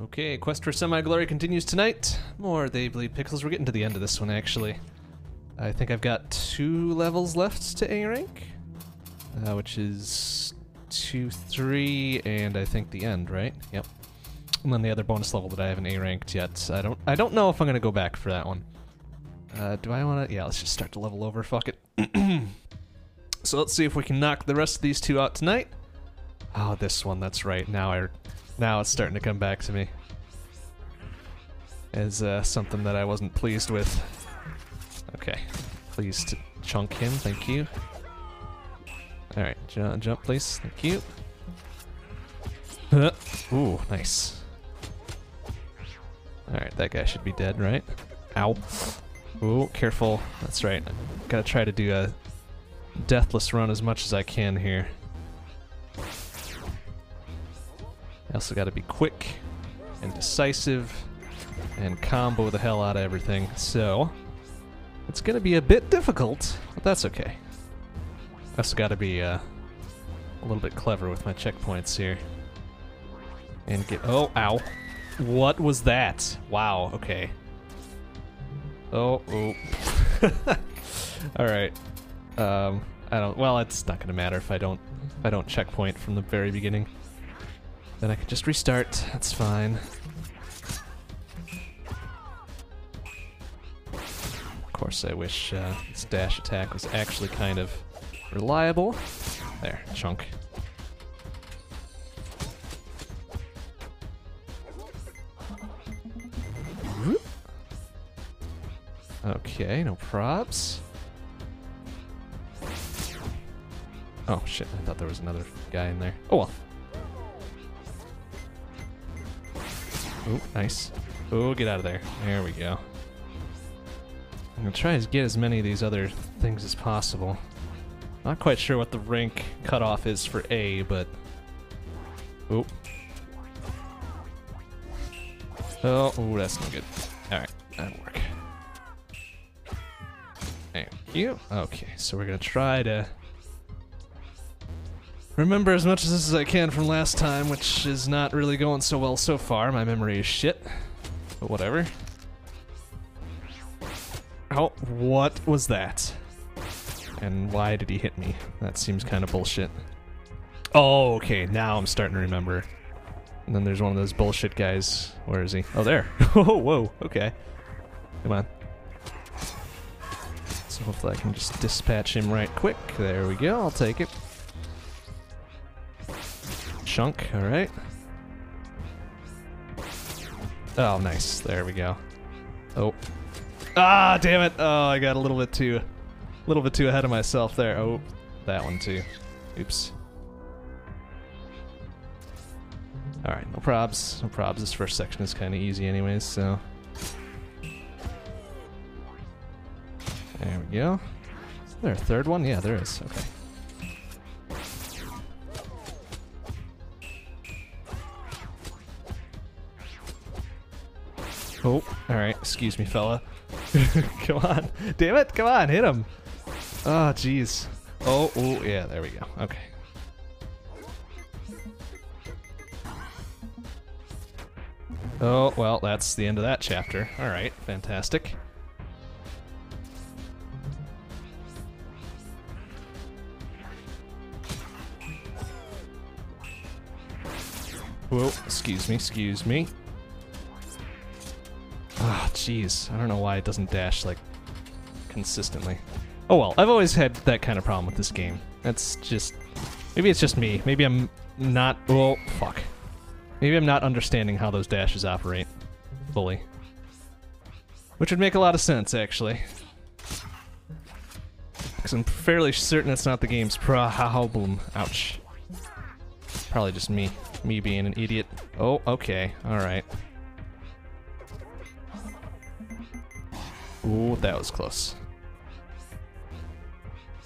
Okay, Quest for Semi-Glory continues tonight. More They Bleed Pixels. We're getting to the end of this one, actually. I think I've got two levels left to A rank, uh, which is two, three, and I think the end, right? Yep. And then the other bonus level that I haven't A ranked yet. I don't. I don't know if I'm gonna go back for that one. Uh, do I want to? Yeah, let's just start to level over. Fuck it. so let's see if we can knock the rest of these two out tonight. Oh, this one. That's right. Now I, now it's starting to come back to me as uh, something that I wasn't pleased with. Okay, please to chunk him. Thank you. All right, ju- jump, please. Thank you. Uh, ooh, nice. All right, that guy should be dead, right? Ow. Ooh, careful. That's right. Gotta try to do a deathless run as much as I can here. Also gotta be quick and decisive and combo the hell out of everything. So, it's gonna be a bit difficult, but that's okay. I also gotta be uh, a little bit clever with my checkpoints here. And get. Oh, ow. What was that? Wow, okay. Oh, oh. Alright. Um, I don't. Well, it's not gonna matter if I don't. If I don't checkpoint from the very beginning. Then I can just restart. That's fine. Of course, I wish uh, this dash attack was actually kind of reliable. There, chunk. Okay, no props. Oh shit, I thought there was another guy in there. Oh well. Oh, nice. Oh, get out of there. There we go. I'm gonna try to get as many of these other things as possible. Not quite sure what the rank cutoff is for A, but... Oh. Oh, ooh, that's no good. Alright, that'll work. Thank you. Okay, so we're gonna try to remember as much of this as I can from last time, which is not really going so well so far. My memory is shit. But whatever. Oh, what was that? And why did he hit me? That seems kind of bullshit. Oh, okay, now I'm starting to remember. And then there's one of those bullshit guys. Where is he? Oh, there. oh, whoa, okay. Come on. So hopefully I can just dispatch him right quick. There we go, I'll take it. Chunk, alright. Oh, nice. There we go. Oh. Ah, damn it. Oh, I got a little bit too, a little bit too ahead of myself there. Oh, that one too. Oops. All right, no probs, no probs. This first section is kind of easy, anyways. So there we go. Is there a third one? Yeah, there is. Okay. Oh, all right. Excuse me, fella. come on. Damn it. Come on. Hit him. Oh, jeez. Oh, oh, yeah. There we go. Okay. Oh, well, that's the end of that chapter. All right. Fantastic. Whoa. Excuse me. Excuse me. Jeez. I don't know why it doesn't dash, like, consistently. Oh well, I've always had that kind of problem with this game. That's just... Maybe it's just me. Maybe I'm not... Oh, fuck. Maybe I'm not understanding how those dashes operate fully. Which would make a lot of sense, actually. Because I'm fairly certain it's not the game's problem. Ouch. Probably just me. Me being an idiot. Oh, okay. Alright. That was close.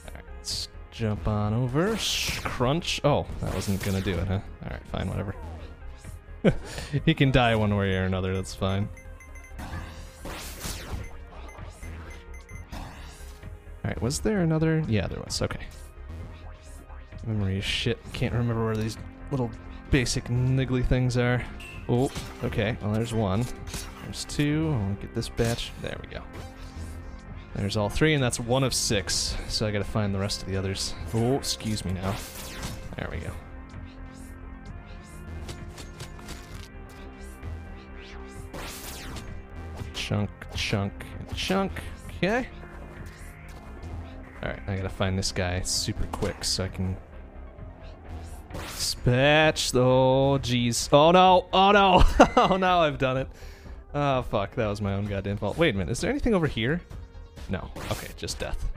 Alright, let's jump on over. Crunch. Oh, that wasn't gonna do it, huh? Alright, fine, whatever. he can die one way or another, that's fine. Alright, was there another? Yeah, there was, okay. Memory shit. Can't remember where these little basic niggly things are. Oh, okay. Well, there's one. There's two. I'll get this batch. There we go. There's all three, and that's one of six. So I gotta find the rest of the others. Oh, excuse me now. There we go. Chunk, chunk, chunk. Okay. Alright, I gotta find this guy super quick so I can Dispatch. Oh, jeez. Oh, no. Oh, no. oh, now I've done it. Oh, fuck. That was my own goddamn fault. Wait a minute. Is there anything over here? No. Okay, just death.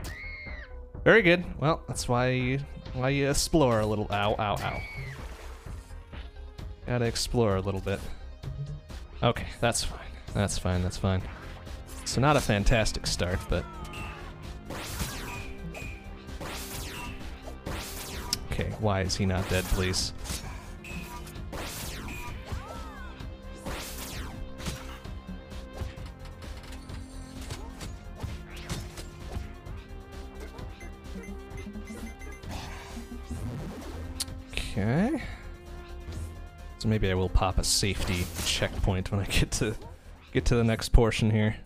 Very good. Well, that's why you, why you explore a little. Ow, ow, ow. Gotta explore a little bit. Okay, that's fine. That's fine, that's fine. So not a fantastic start, but Okay, why is he not dead, please? Okay. So maybe I will pop a safety checkpoint when I get to get to the next portion here.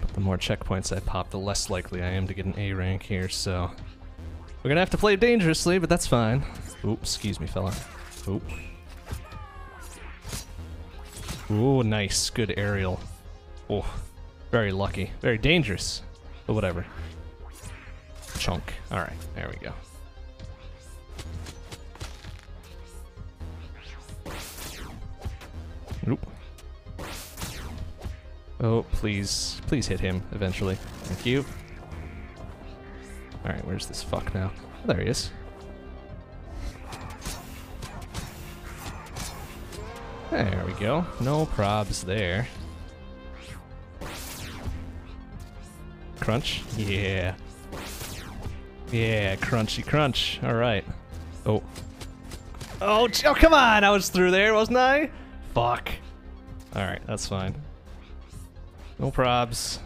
But the more checkpoints I pop, the less likely I am to get an A rank here, so... We're gonna have to play dangerously, but that's fine. Oop, excuse me, fella. Oop. Ooh, nice. Good aerial. Oh, very lucky. Very dangerous, but whatever. Chunk. Alright, there we go. Oop. Oh, please. Please hit him eventually. Thank you. Alright, where's this fuck now? Oh, there he is. There we go. No probs there. Crunch? Yeah. Yeah, crunchy crunch. Alright. Oh. Oh, oh, come on! I was through there, wasn't I? Fuck. Alright, that's fine. No probs.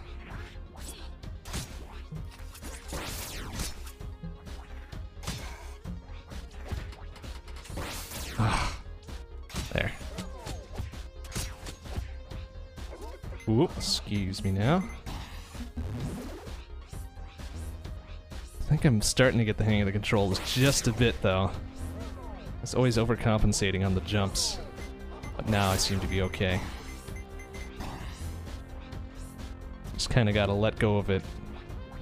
there. Excuse me now. I think I'm starting to get the hang of the controls just a bit, though. It's always overcompensating on the jumps. But now I seem to be okay. Just kind of got to let go of it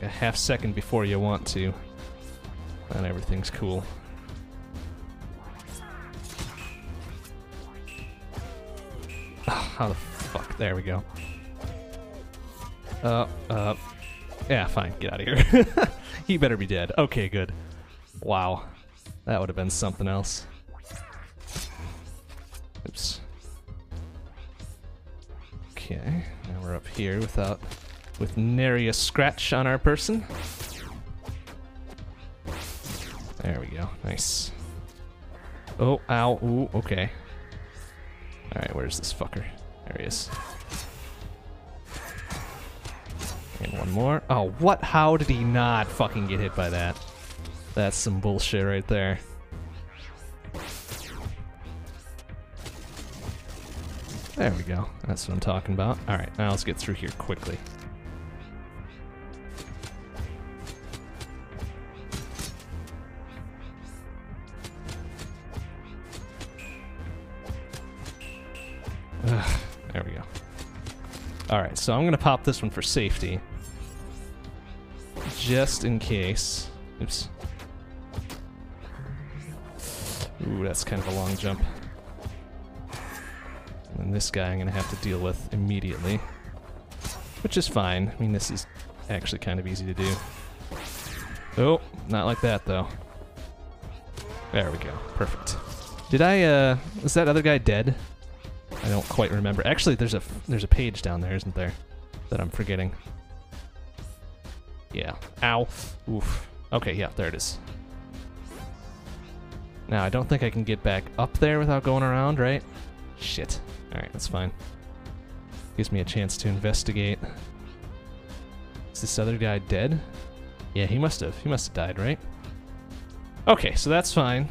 a half second before you want to. And everything's cool. Oh, how the fuck? There we go. Uh, uh. Yeah, fine. Get out of here. he better be dead. Okay, good. Wow. That would have been something else. Oops. Okay, now we're up here without with nary a scratch on our person. There we go. Nice. Oh, ow, ooh, okay. Alright, where's this fucker? There he is. One more. Oh, what? How did he not fucking get hit by that? That's some bullshit right there. There we go. That's what I'm talking about. Alright, now let's get through here quickly. there we go. Alright, so I'm going to pop this one for safety. Just in case. Oops. Ooh, that's kind of a long jump. And then this guy I'm going to have to deal with immediately. Which is fine. I mean, this is actually kind of easy to do. Oh, not like that, though. There we go. Perfect. Did I, uh... Is that other guy dead? I don't quite remember. Actually, there's a there's a page down there, isn't there? That I'm forgetting. Yeah. Ow. Oof. Okay, yeah, there it is. Now, I don't think I can get back up there without going around, right? Shit. Alright, that's fine. Gives me a chance to investigate. Is this other guy dead? Yeah, he must have. He must have died, right? Okay, so that's fine.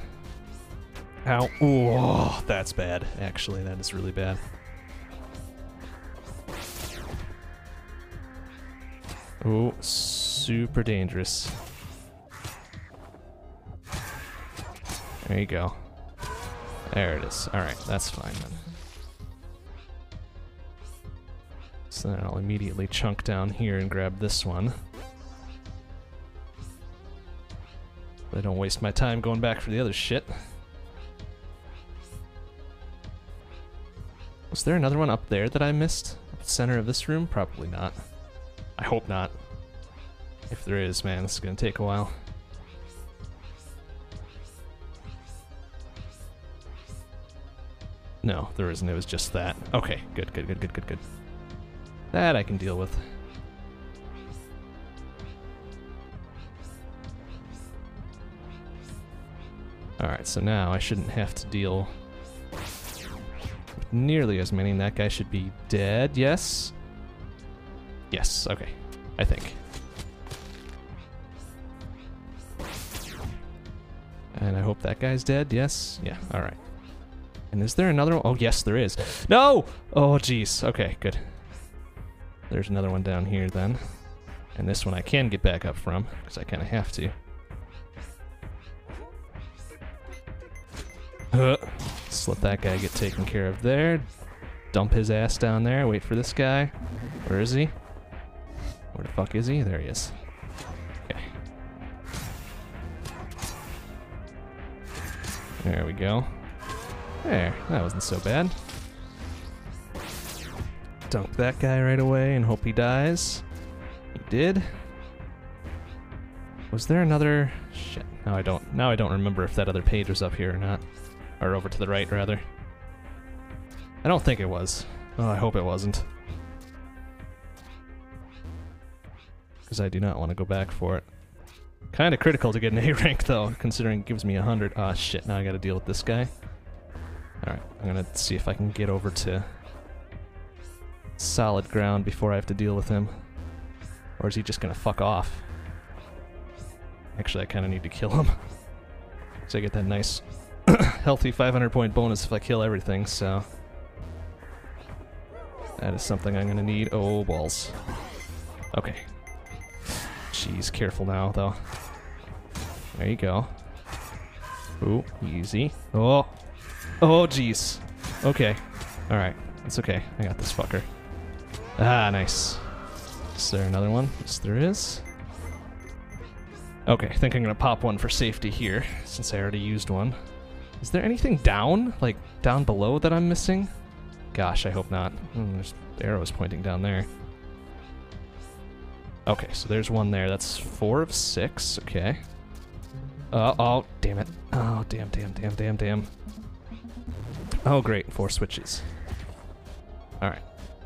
Ow. Oh, that's bad. Actually, that is really bad. Oh, super dangerous. There you go. There it is. Alright, that's fine then. So then I'll immediately chunk down here and grab this one. I don't waste my time going back for the other shit. Was there another one up there that I missed? Center of this room? Probably not. I hope not. If there is, man, this is gonna take a while. No, there isn't. It was just that. Okay, good, good, good, good, good, good. That I can deal with. Alright, so now I shouldn't have to deal with nearly as many, that guy should be dead, yes? Yes, okay. I think. And I hope that guy's dead, yes? Yeah, alright. And is there another one? Oh, yes, there is. No! Oh, jeez. Okay, good. There's another one down here then. And this one I can get back up from, because I kind of have to. Just let that guy get taken care of there. Dump his ass down there. Wait for this guy. Where is he? Where the fuck is he? There he is. There we go. There, that wasn't so bad. Dump that guy right away and hope he dies. He did. Was there another... Shit, now I don't... Now I don't remember if that other page was up here or not. Or over to the right, rather. I don't think it was. I hope it wasn't. Because I do not want to go back for it. Kind of critical to get an A rank, though, considering it gives me a 100. Ah, oh, shit, now I gotta deal with this guy. Alright, I'm gonna see if I can get over to solid ground before I have to deal with him. Or is he just gonna fuck off? Actually, I kind of need to kill him. so I get that nice healthy 500 point bonus if I kill everything, so... That is something I'm gonna need. Oh, balls. Okay. Jeez, careful now, though. There you go. Ooh, easy. Oh! Oh, jeez. Okay. Alright. It's okay. I got this fucker. Ah, nice. Is there another one? Yes, there is. Okay, I think I'm gonna pop one for safety here, since I already used one. Is there anything down? Like, down below that I'm missing? Gosh, I hope not. Mm, there's arrows pointing down there. Okay, so there's one there. That's four of six. Okay. Uh, oh, damn it. Oh, damn, damn, damn, damn, damn. Oh, great. Four switches. Alright.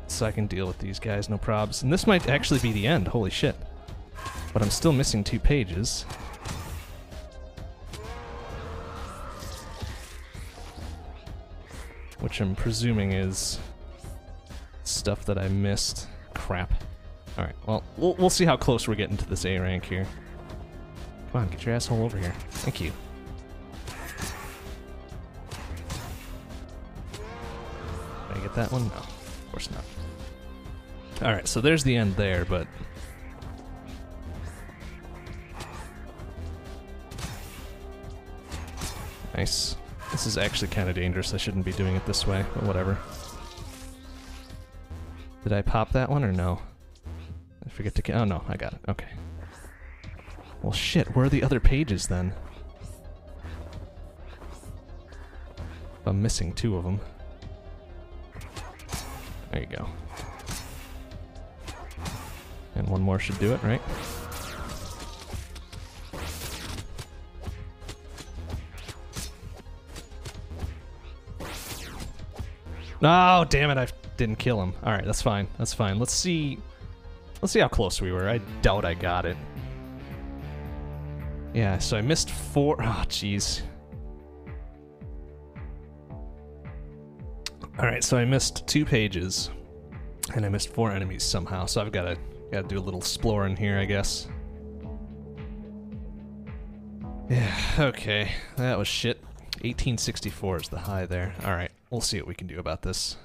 So I can deal with these guys, no probs. And this might actually be the end. Holy shit. But I'm still missing two pages. which I'm presuming is stuff that I missed. Crap. Alright, well, well, we'll see how close we're getting to this A rank here. Come on, get your asshole over here. Thank you. Did I get that one? No, of course not. Alright, so there's the end there, but... Nice. This is actually kind of dangerous. I shouldn't be doing it this way, but whatever. Did I pop that one or no? I forget to... Oh, no, I got it. Okay. Well, shit, where are the other pages then? I'm missing two of them. There you go. And one more should do it, right? Oh, damn it, I didn't kill him. Alright, that's fine. That's fine. Let's see... Let's see how close we were. I doubt I got it. Yeah, so I missed four. Oh, jeez. All right, so I missed two pages, and I missed four enemies somehow. So I've got to got to do a little exploring here, I guess. Yeah. Okay, that was shit. 1864 is the high there. All right, we'll see what we can do about this.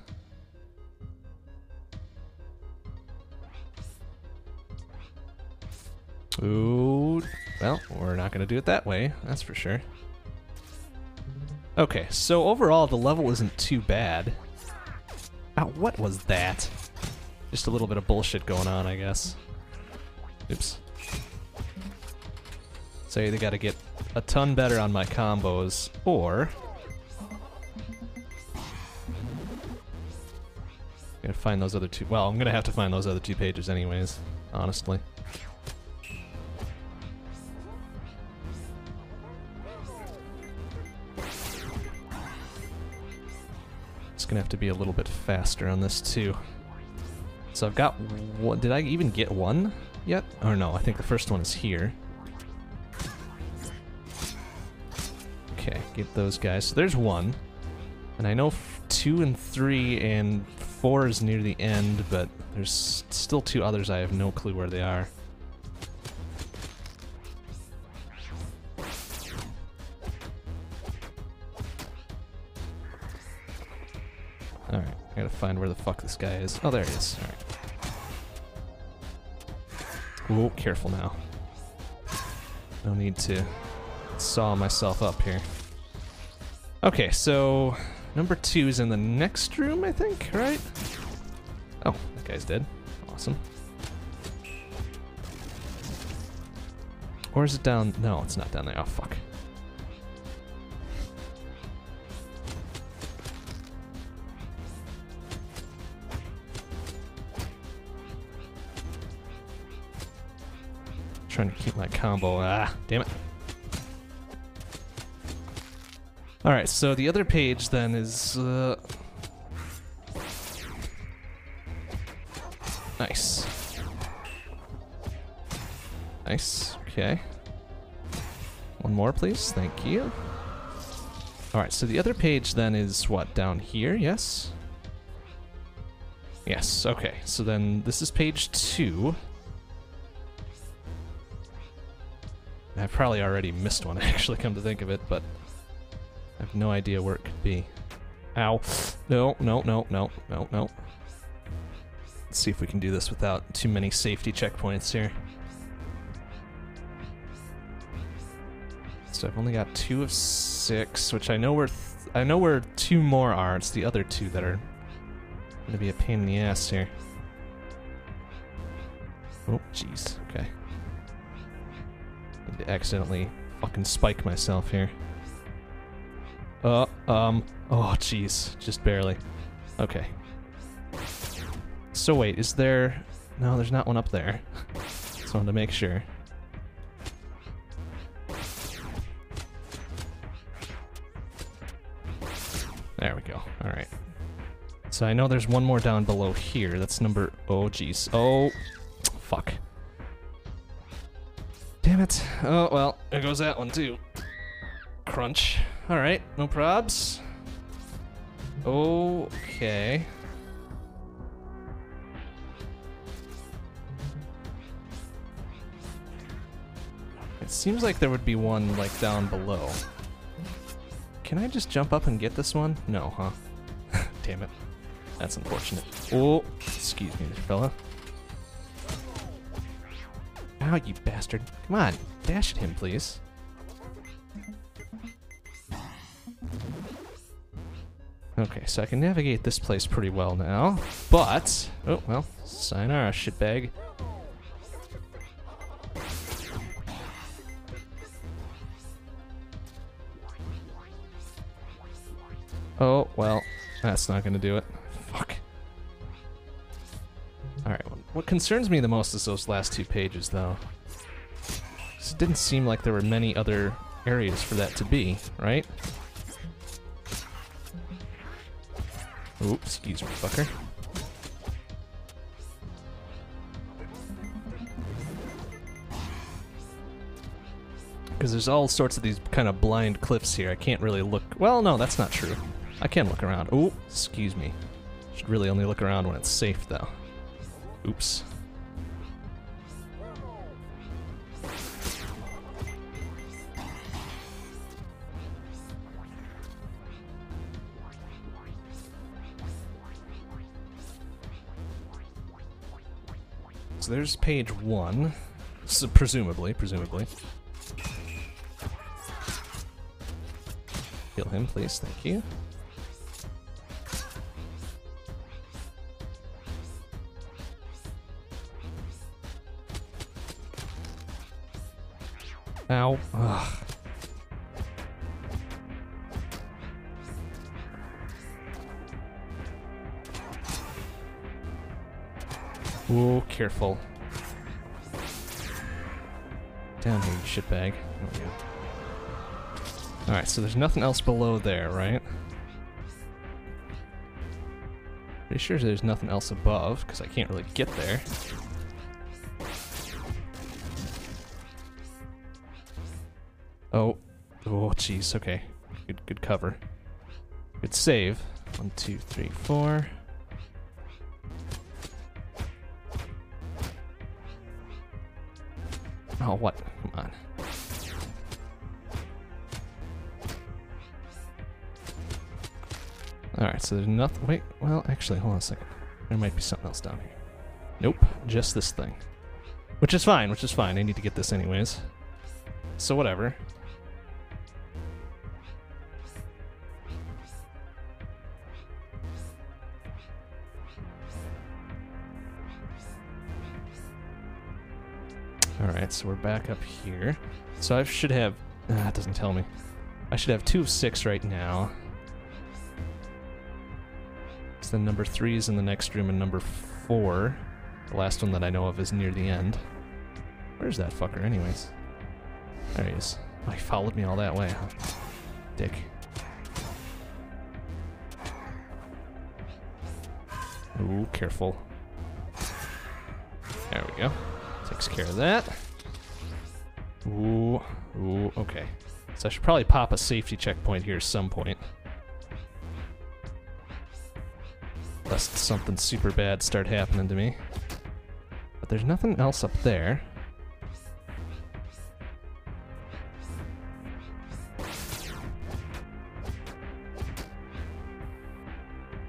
Ooh, well, we're not gonna do it that way, that's for sure. Okay, so overall the level isn't too bad. Ow, what was that? Just a little bit of bullshit going on, I guess. Oops. So I either gotta get a ton better on my combos, or... Gotta find those other two- well, I'm gonna have to find those other two pages anyways, honestly. Gonna have to be a little bit faster on this too. So I've got one. Did I even get one yet? Or no, I think the first one is here. Okay, get those guys. So there's one. And I know two and three and four is near the end, but there's still two others I have no clue where they are. Find where the fuck this guy is. Oh, there he is. Alright. Oh, careful now. No need to saw myself up here. Okay, so number two is in the next room, I think, right? Oh, that guy's dead. Awesome. Or is it down? No, it's not down there. Oh, fuck. Trying to keep my combo. Ah, damn it. Alright, so the other page then is... Uh... Nice. Nice, okay. One more, please. Thank you. Alright, so the other page then is what, down here? Yes? Yes, okay. So then this is page two. I've probably already missed one, actually, come to think of it, but I have no idea where it could be. Ow. No, no, no, no, no, no. Let's see if we can do this without too many safety checkpoints here. So I've only got two of six, which I know where I know where two more are. It's the other two that are gonna be a pain in the ass here. Oh, jeez. Okay. Accidentally fucking spike myself here. Uh, um, oh jeez, just barely. Okay. So wait, is there... No, there's not one up there. Just wanted to make sure. There we go, alright. So I know there's one more down below here. That's number... Oh, jeez. Oh, fuck. Damn it. Oh, well, there goes that one, too. Crunch. Alright, no probs. Okay. It seems like there would be one, like, down below. Can I just jump up and get this one? No, huh? Damn it. That's unfortunate. Oh, excuse me, fella. Ow, you bastard. Come on, dash at him, please. Okay, so I can navigate this place pretty well now, but... Oh, well, sayonara, shitbag. Oh, well, that's not gonna do it. What concerns me the most is those last two pages, though. It didn't seem like there were many other areas for that to be, right? Oops, excuse me, fucker. Because there's all sorts of these kind of blind cliffs here. I can't really look. Well, no, that's not true. I can look around. Oh, excuse me. Should really only look around when it's safe, though. Oops. So there's page one, so presumably, presumably. Kill him, please, thank you. Ow. Ugh. Ooh, careful. Down here, you shitbag. Oh, we. Alright, so there's nothing else below there, right? Pretty sure there's nothing else above, because I can't really get there. Jeez, okay. Good, good cover. Good save. One, two, three, four. Oh, what? Come on. Alright, so there's nothing. Wait, well, actually, hold on a second. There might be something else down here. Nope, just this thing. Which is fine, which is fine. I need to get this anyways. So, whatever. So we're back up here. So I should have... Ah, it doesn't tell me. I should have two of six right now. So then number three is in the next room, and number four, the last one that I know of, is near the end. Where's that fucker, anyways? There he is. Oh, he followed me all that way, huh? Dick. Ooh, careful. There we go. Takes care of that. Ooh, okay. So I should probably pop a safety checkpoint here at some point. Lest something super bad start happening to me. But there's nothing else up there.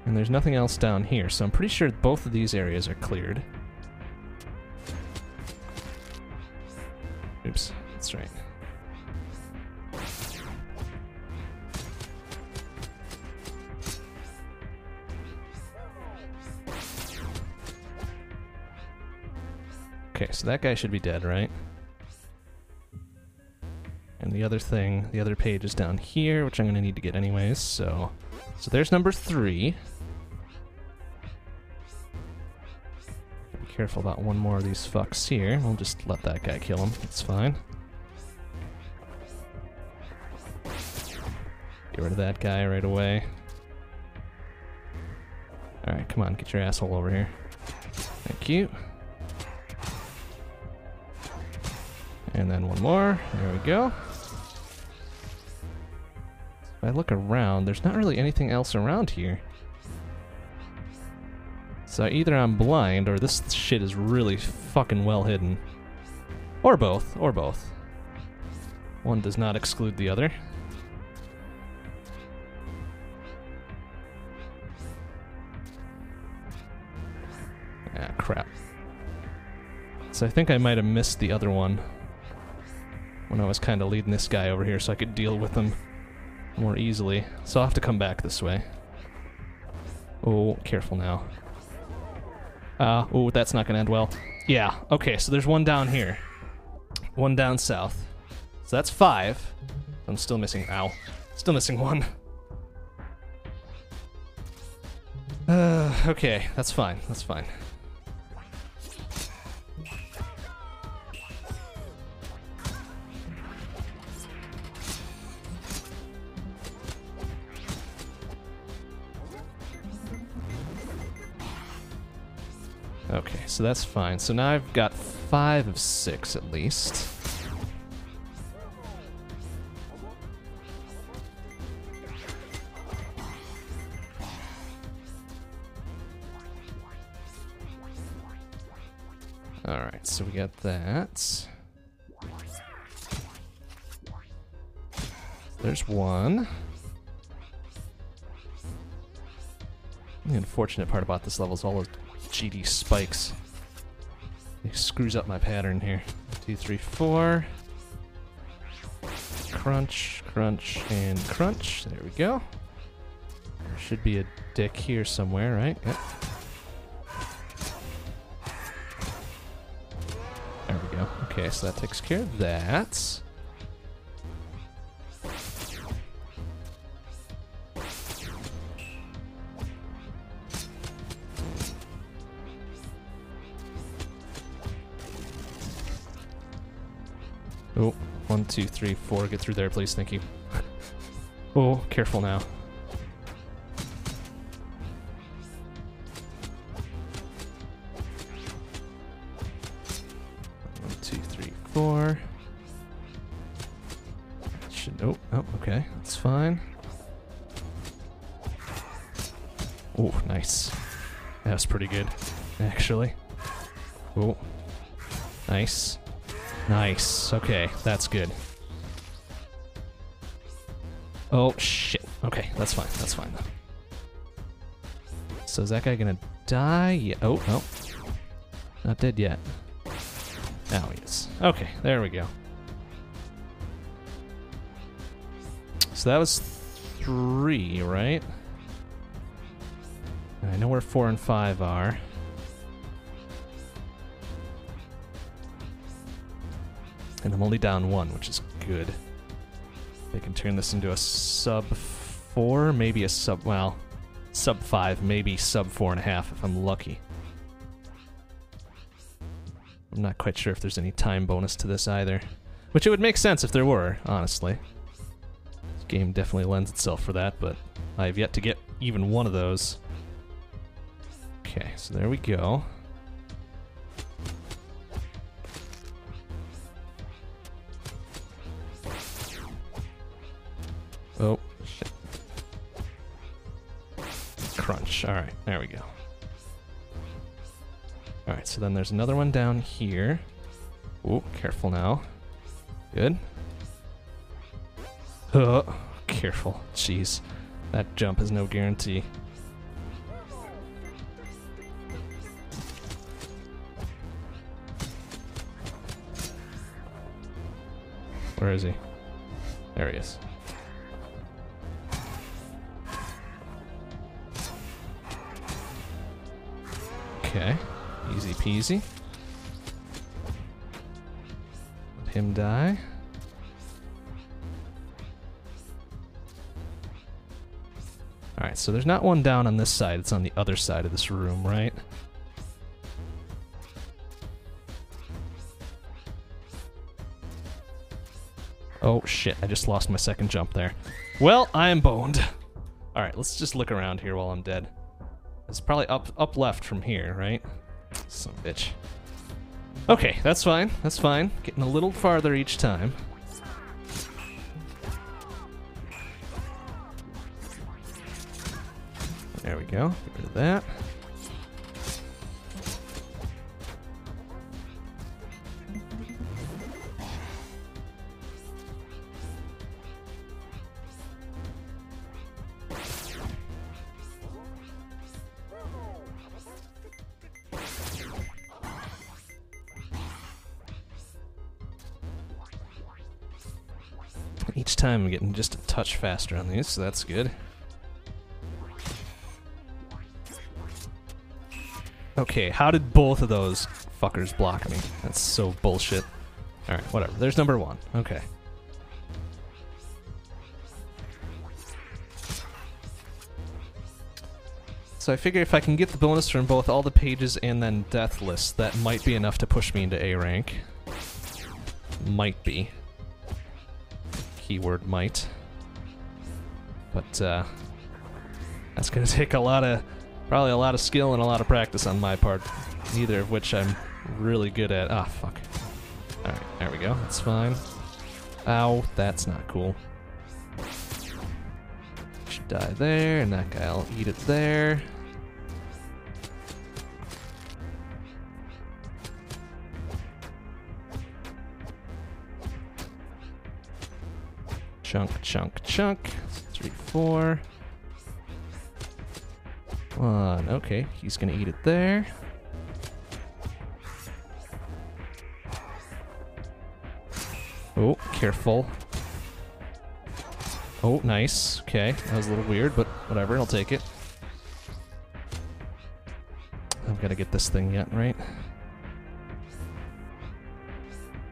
And there's nothing else down here, so I'm pretty sure both of these areas are cleared. That guy should be dead, right? And the other thing, the other page is down here, which I'm going to need to get anyways, so... So there's number three. Be careful about one more of these fucks here. We'll just let that guy kill him. It's fine. Get rid of that guy right away. Alright, come on, get your asshole over here. Thank you. And then one more. There we go. If I look around, there's not really anything else around here. So either I'm blind or this shit is really fucking well hidden. Or both, or both. One does not exclude the other. Ah, crap. So I think I might have missed the other one when I was kind of leading this guy over here so I could deal with him more easily. So I'll have to come back this way. Oh, careful now. Uh, oh, that's not gonna end well. Yeah, okay, so there's one down here. One down south. So that's five. I'm still missing, ow. Still missing one. Uh, okay, that's fine, that's fine. So that's fine. So now I've got five of six at least. Alright, so we got that. There's one. The unfortunate part about this level is all those GD spikes. They screws up my pattern here. Two, three, four. Crunch, crunch, and crunch. There we go. There should be a dick here somewhere, right? Yep. There we go. Okay, so that takes care of that. Three, four. Get through there, please. Thank you. oh, careful now. One, two, three, four. Should. Oh, oh, okay. That's fine. Oh, nice. That's pretty good, actually. Oh, nice. Nice. Okay, that's good. Oh, shit. Okay, that's fine. That's fine, though. So is that guy gonna die? Yeah. Oh, no. Not dead yet. Now he is. Okay, there we go. So that was three, right? I know where four and five are. And I'm only down one, which is good. They can turn this into a sub four, maybe a sub, well, sub five, maybe sub four and a half if I'm lucky. I'm not quite sure if there's any time bonus to this either. Which it would make sense if there were, honestly. This game definitely lends itself for that, but I've yet to get even one of those. Okay, so there we go. Crunch. Alright, there we go. Alright, so then there's another one down here. Oh, careful now. Good. Oh, careful. Jeez. That jump is no guarantee. Where is he? There he is. Okay. Easy peasy. Let him die. Alright, so there's not one down on this side, it's on the other side of this room, right? Oh shit, I just lost my second jump there. Well, I am boned. Alright, let's just look around here while I'm dead. It's probably up up left from here, right? Some bitch. Okay, that's fine. That's fine. Getting a little farther each time. There we go. Get rid of that. I'm getting just a touch faster on these, so that's good. Okay, how did both of those fuckers block me? That's so bullshit. Alright, whatever. There's number one. Okay. So I figure if I can get the bonus from both all the pages and then Deathless, that might be enough to push me into A rank. Might be. Keyword might. But, uh, that's gonna take a lot of, probably a lot of skill and a lot of practice on my part. Neither of which I'm really good at. Ah, fuck. Alright, there we go. That's fine. Ow, that's not cool. Should die there, and that guy'll eat it there. Chunk, chunk, chunk. Three, four. One. Okay, he's gonna eat it there. Oh, careful. Oh, nice. Okay, that was a little weird, but whatever, I'll take it. I've got to get this thing yet, right?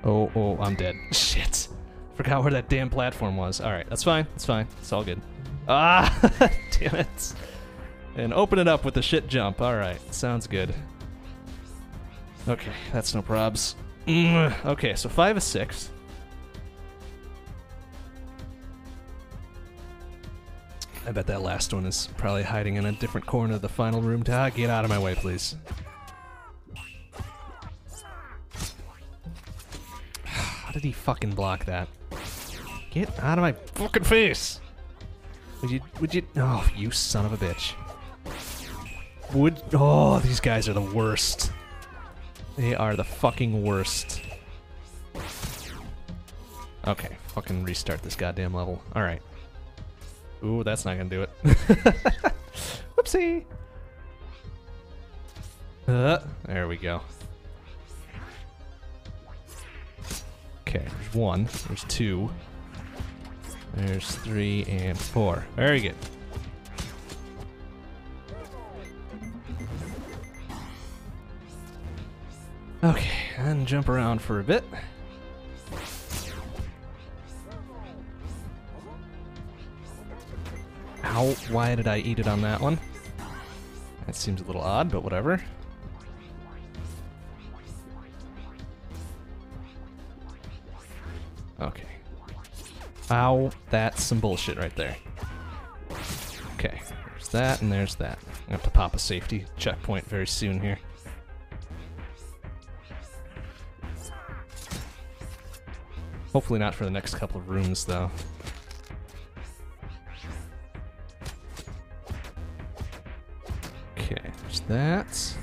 Oh, oh, I'm dead. Shit. Forgot where that damn platform was. Alright, that's fine. That's fine. It's all good. Ah! damn it. And open it up with the shit jump. Alright, sounds good. Okay, that's no probs. Mm, okay, so five is six. I bet that last one is probably hiding in a different corner of the final room. Ah, get out of my way, please. How did he fucking block that? Get out of my fucking face! Would you, would you, oh, you son of a bitch. Would, oh, these guys are the worst. They are the fucking worst. Okay, fucking restart this goddamn level. Alright. Ooh, that's not gonna do it. Whoopsie! Uh, there we go. Okay, there's one, there's two, there's three, and four. Very good. Okay, and jump around for a bit. Ow, why did I eat it on that one? That seems a little odd, but whatever. Okay. Ow, that's some bullshit right there. Okay, there's that and there's that. I have to pop a safety checkpoint very soon here. Hopefully not for the next couple of rooms, though. Okay, there's that.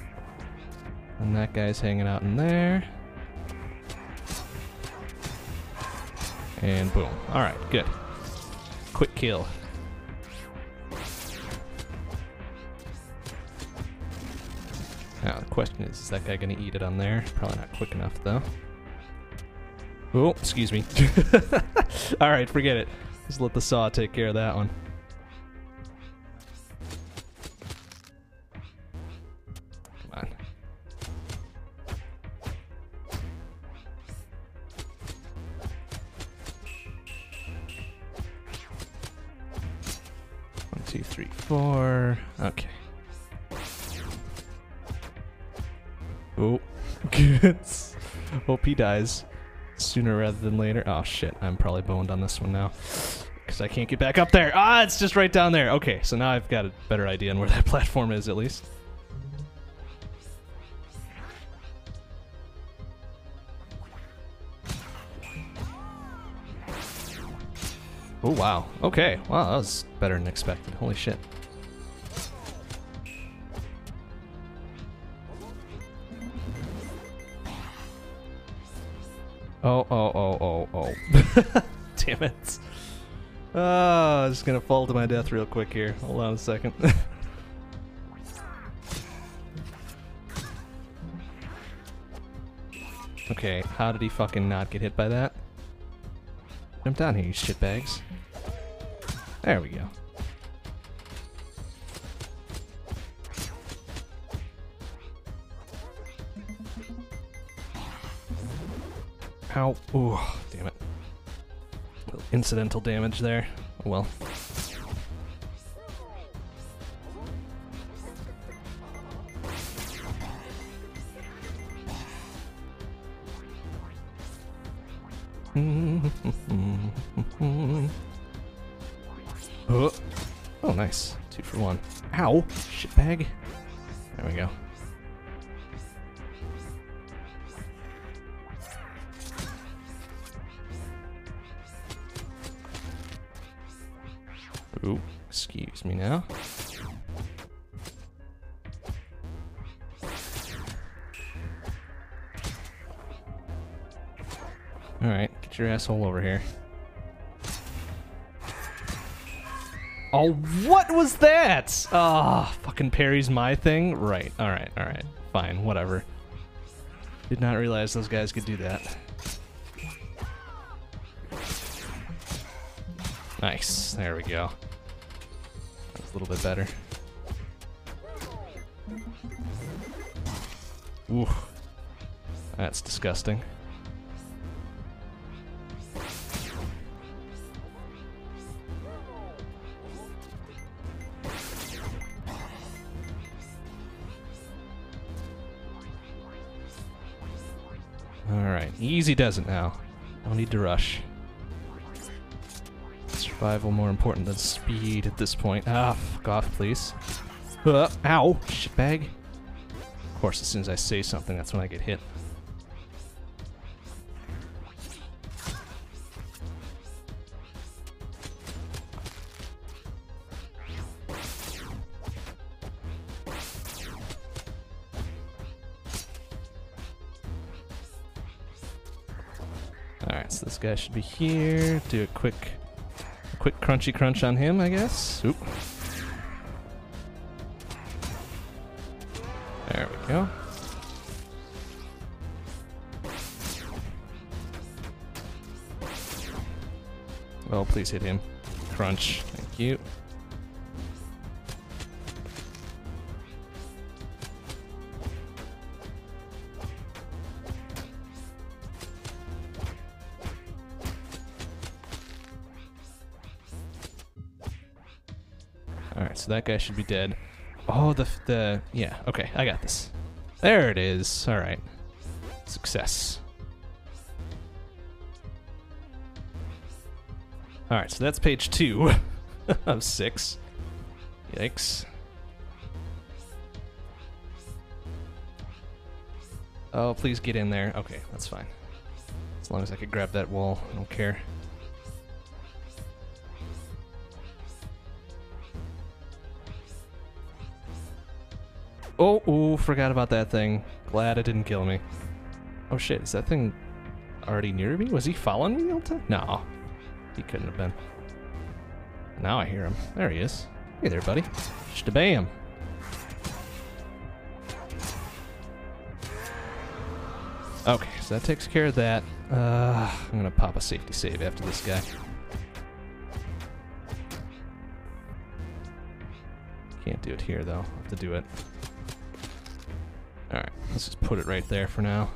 And that guy's hanging out in there. And boom. Alright, good. Quick kill. Now, the question is, is that guy gonna eat it on there? Probably not quick enough, though. Oh, excuse me. Alright, forget it. Just let the saw take care of that one. Dies sooner rather than later. Oh shit, I'm probably boned on this one now. Because I can't get back up there. Ah, it's just right down there. Okay, so now I've got a better idea on where that platform is at least. Oh wow. Okay. Wow, that was better than expected. Holy shit. Oh, oh, oh, oh, oh. Damn it. Oh, I'm just gonna fall to my death real quick here. Hold on a second. okay, how did he fucking not get hit by that? Jump down here, you shitbags. There we go. Ow. Ooh, damn it. Incidental damage there. Oh well. oh, nice. Two for one. Ow! Shitbag. There we go. Ooh, excuse me now. Alright, get your asshole over here. Oh, what was that? Ah, oh, fucking parry's my thing? Right, alright, alright. Fine, whatever. Did not realize those guys could do that. Nice. There we go. A little bit better. That's disgusting. Alright, easy does it now. No need to rush. Survival more important than speed at this point. Ah, fuck off, please. Uh, ow! Shitbag. Of course, as soon as I say something, that's when I get hit. Alright, so this guy should be here. Do a quick quick crunchy crunch on him, I guess. Oop. There we go. Oh, please hit him. Crunch. Thank you. That guy should be dead. Oh, the, the, yeah, okay, I got this. There it is. Alright. Success. Alright, so that's page two of six. Yikes. Oh, please get in there. Okay, that's fine. As long as I could grab that wall, I don't care. Oh, ooh, forgot about that thing. Glad it didn't kill me. Oh shit, is that thing already near me? Was he following me the whole time? No, he couldn't have been. Now I hear him. There he is. Hey there, buddy. Shtabam. Okay, so that takes care of that. Uh, I'm gonna pop a safety save after this guy. Can't do it here though. Have to do it. Let's just put it right there for now.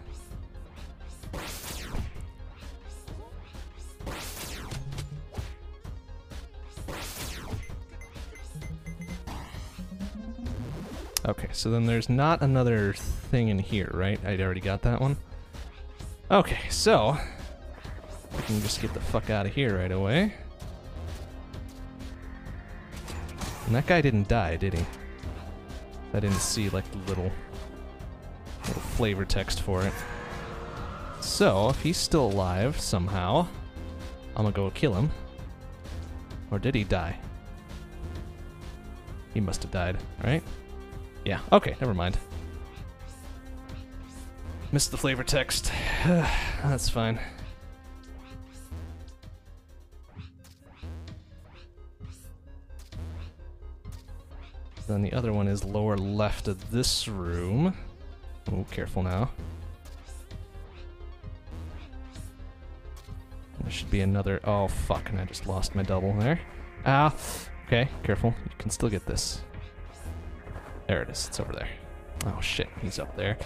Okay, so then there's not another thing in here, right? I already got that one. Okay, so we can just get the fuck out of here right away. And that guy didn't die, did he? I didn't see like the little flavor text for it. So, if he's still alive somehow, I'm gonna go kill him. Or did he die? He must have died, right? Yeah, okay, never mind. Missed the flavor text. That's fine. Then the other one is lower left of this room. Oh, careful now. There should be another. Oh, fuck, and I just lost my double there. Ah, okay, careful. You can still get this. There it is, it's over there. Oh shit, he's up there.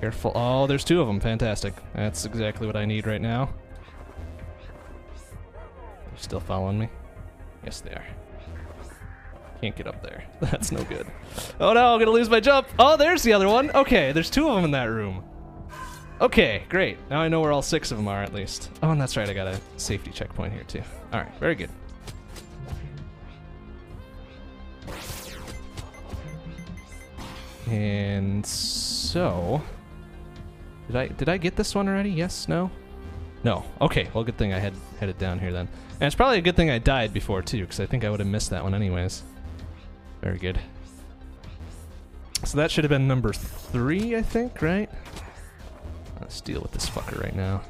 Careful. Oh, there's two of them. Fantastic. That's exactly what I need right now. They're still following me? Yes, they are. Can't get up there. That's no good. Oh no, I'm gonna lose my jump. Oh, there's the other one. Okay, there's two of them in that room. Okay, great. Now I know where all six of them are at least. Oh, and that's right, I got a safety checkpoint here too. Alright, very good. And so... Did I did I get this one already? Yes? No? No. Okay, well good thing I had headed down here then. And it's probably a good thing I died before too, because I think I would have missed that one anyways. Very good. So that should have been number three, I think, right? Let's deal with this fucker right now.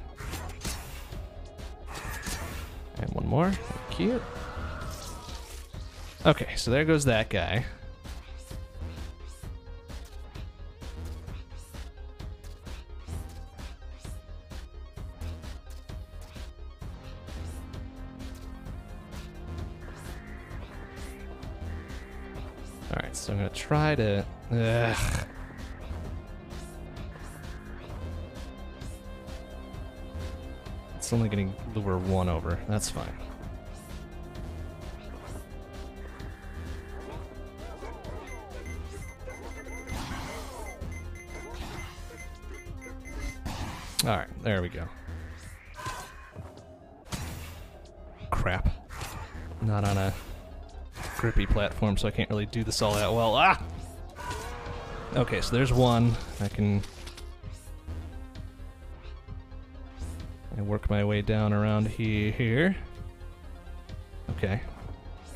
And one more. Thank you. Okay, so there goes that guy. So I'm gonna try to... Ugh. It's only gonna lure one over. That's fine. Alright, there we go. Crap. Not on a grippy platform, so I can't really do this all that well. Ah! Okay, so there's one. I can... I work my way down around here. Okay.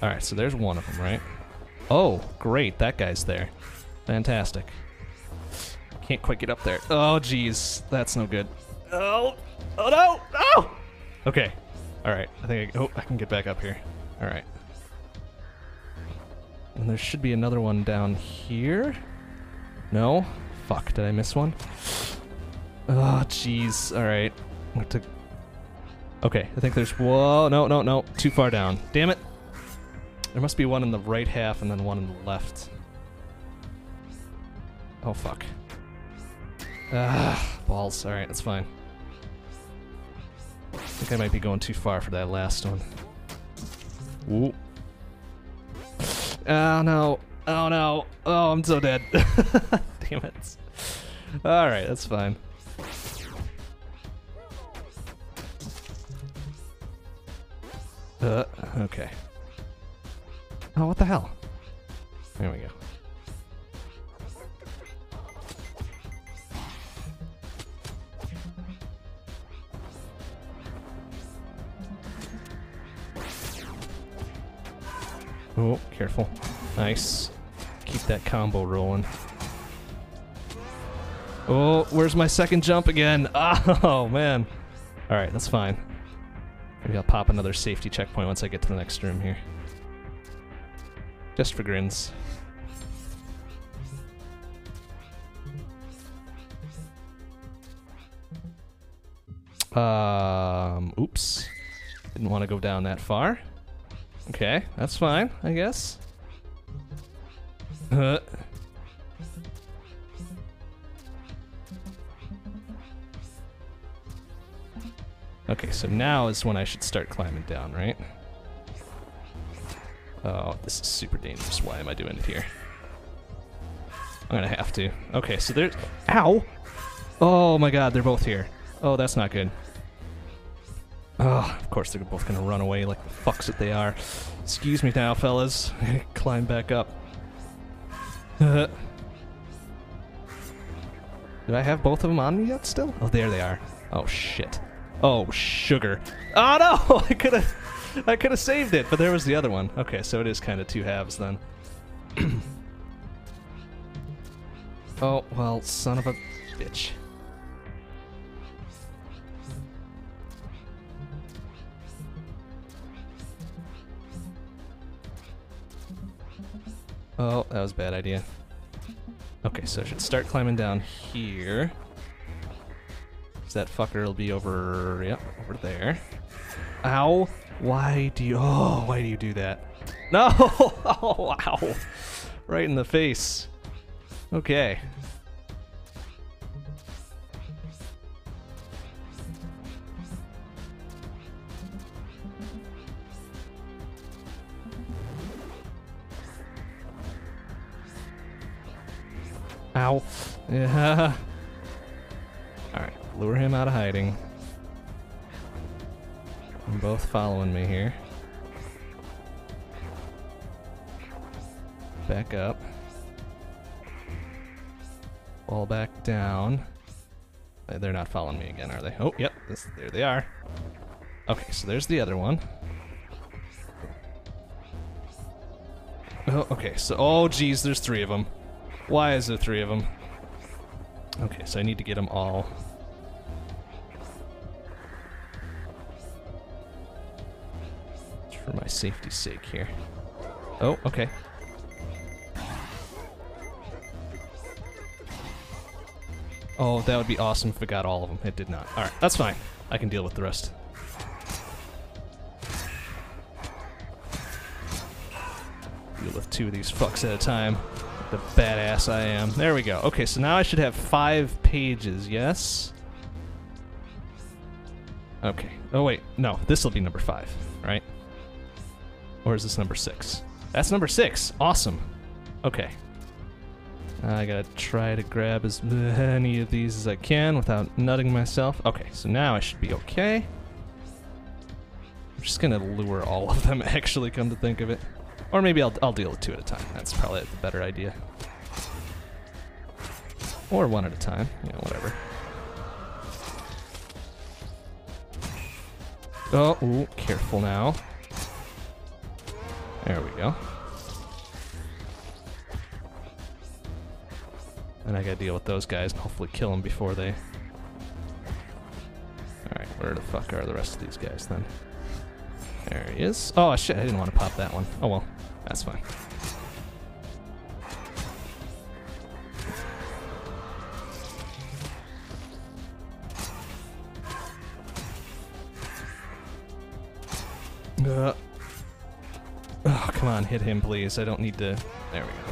Alright, so there's one of them, right? Oh, great, that guy's there. Fantastic. Can't quite get up there. Oh, jeez, that's no good. Oh, oh no, no! Okay, alright, I think I, oh, I can get back up here. Alright. And there should be another one down here. No? Fuck, did I miss one? Oh, jeez. Alright. to... Okay, I think there's... Whoa, no, no, no. Too far down. Damn it. There must be one in the right half and then one in the left. Oh, fuck. Ah, balls. Alright, that's fine. I think I might be going too far for that last one. Ooh. Oh no. Oh no. Oh, I'm so dead. Damn it. Alright, that's fine. Uh, okay. Oh, what the hell? There we go. Oh, careful. Nice. Keep that combo rolling. Oh, where's my second jump again? Oh, man. Alright, that's fine. Maybe I'll pop another safety checkpoint once I get to the next room here. Just for grins. Um, oops. Didn't want to go down that far. Okay, that's fine, I guess. Uh. Okay, so now is when I should start climbing down, right? Oh, this is super dangerous. Why am I doing it here? I'm gonna have to. Okay, so there's... Ow! Oh my god, they're both here. Oh, that's not good. Oh, of course they're both gonna run away like the fucks that they are. Excuse me now, fellas. Climb back up. Did I have both of them on me yet still? Oh, there they are. Oh, shit. Oh, sugar. Oh, no! I could have... I could have saved it, but there was the other one. Okay, so it is kind of two halves then. oh, well, son of a bitch. Oh, that was a bad idea. Okay, so I should start climbing down here. Because that fucker will be over, yep, over there. Ow! Why do you, oh, why do you do that? No! Oh, ow! Right in the face. Okay. Ow. Yeah. Alright, lure him out of hiding. I'm both following me here. Back up. Fall back down. They're not following me again, are they? Oh, yep, this, there they are. Okay, so there's the other one. Oh, okay, so, oh geez, there's three of them. Why is there three of them? Okay, so I need to get them all. For my safety's sake here. Oh, okay. Oh, that would be awesome if it got all of them. It did not. Alright, that's fine. I can deal with the rest. Deal with two of these fucks at a time. The badass I am. There we go. Okay, so now I should have five pages, yes? Okay. Oh, wait. No, this will be number five, right? Or is this number six? That's number six. Awesome. Okay. I gotta try to grab as many of these as I can without nutting myself. Okay, so now I should be okay. I'm just gonna lure all of them, actually, come to think of it. Or maybe I'll, I'll deal with two at a time. That's probably the better idea. Or one at a time, you know, whatever. Oh, ooh, careful now. There we go. And I gotta deal with those guys and hopefully kill them before they... Alright, where the fuck are the rest of these guys then? There he is. Oh shit, I didn't want to pop that one. Oh well, that's fine. Uh. Oh, come on, hit him, please. I don't need to... There we go.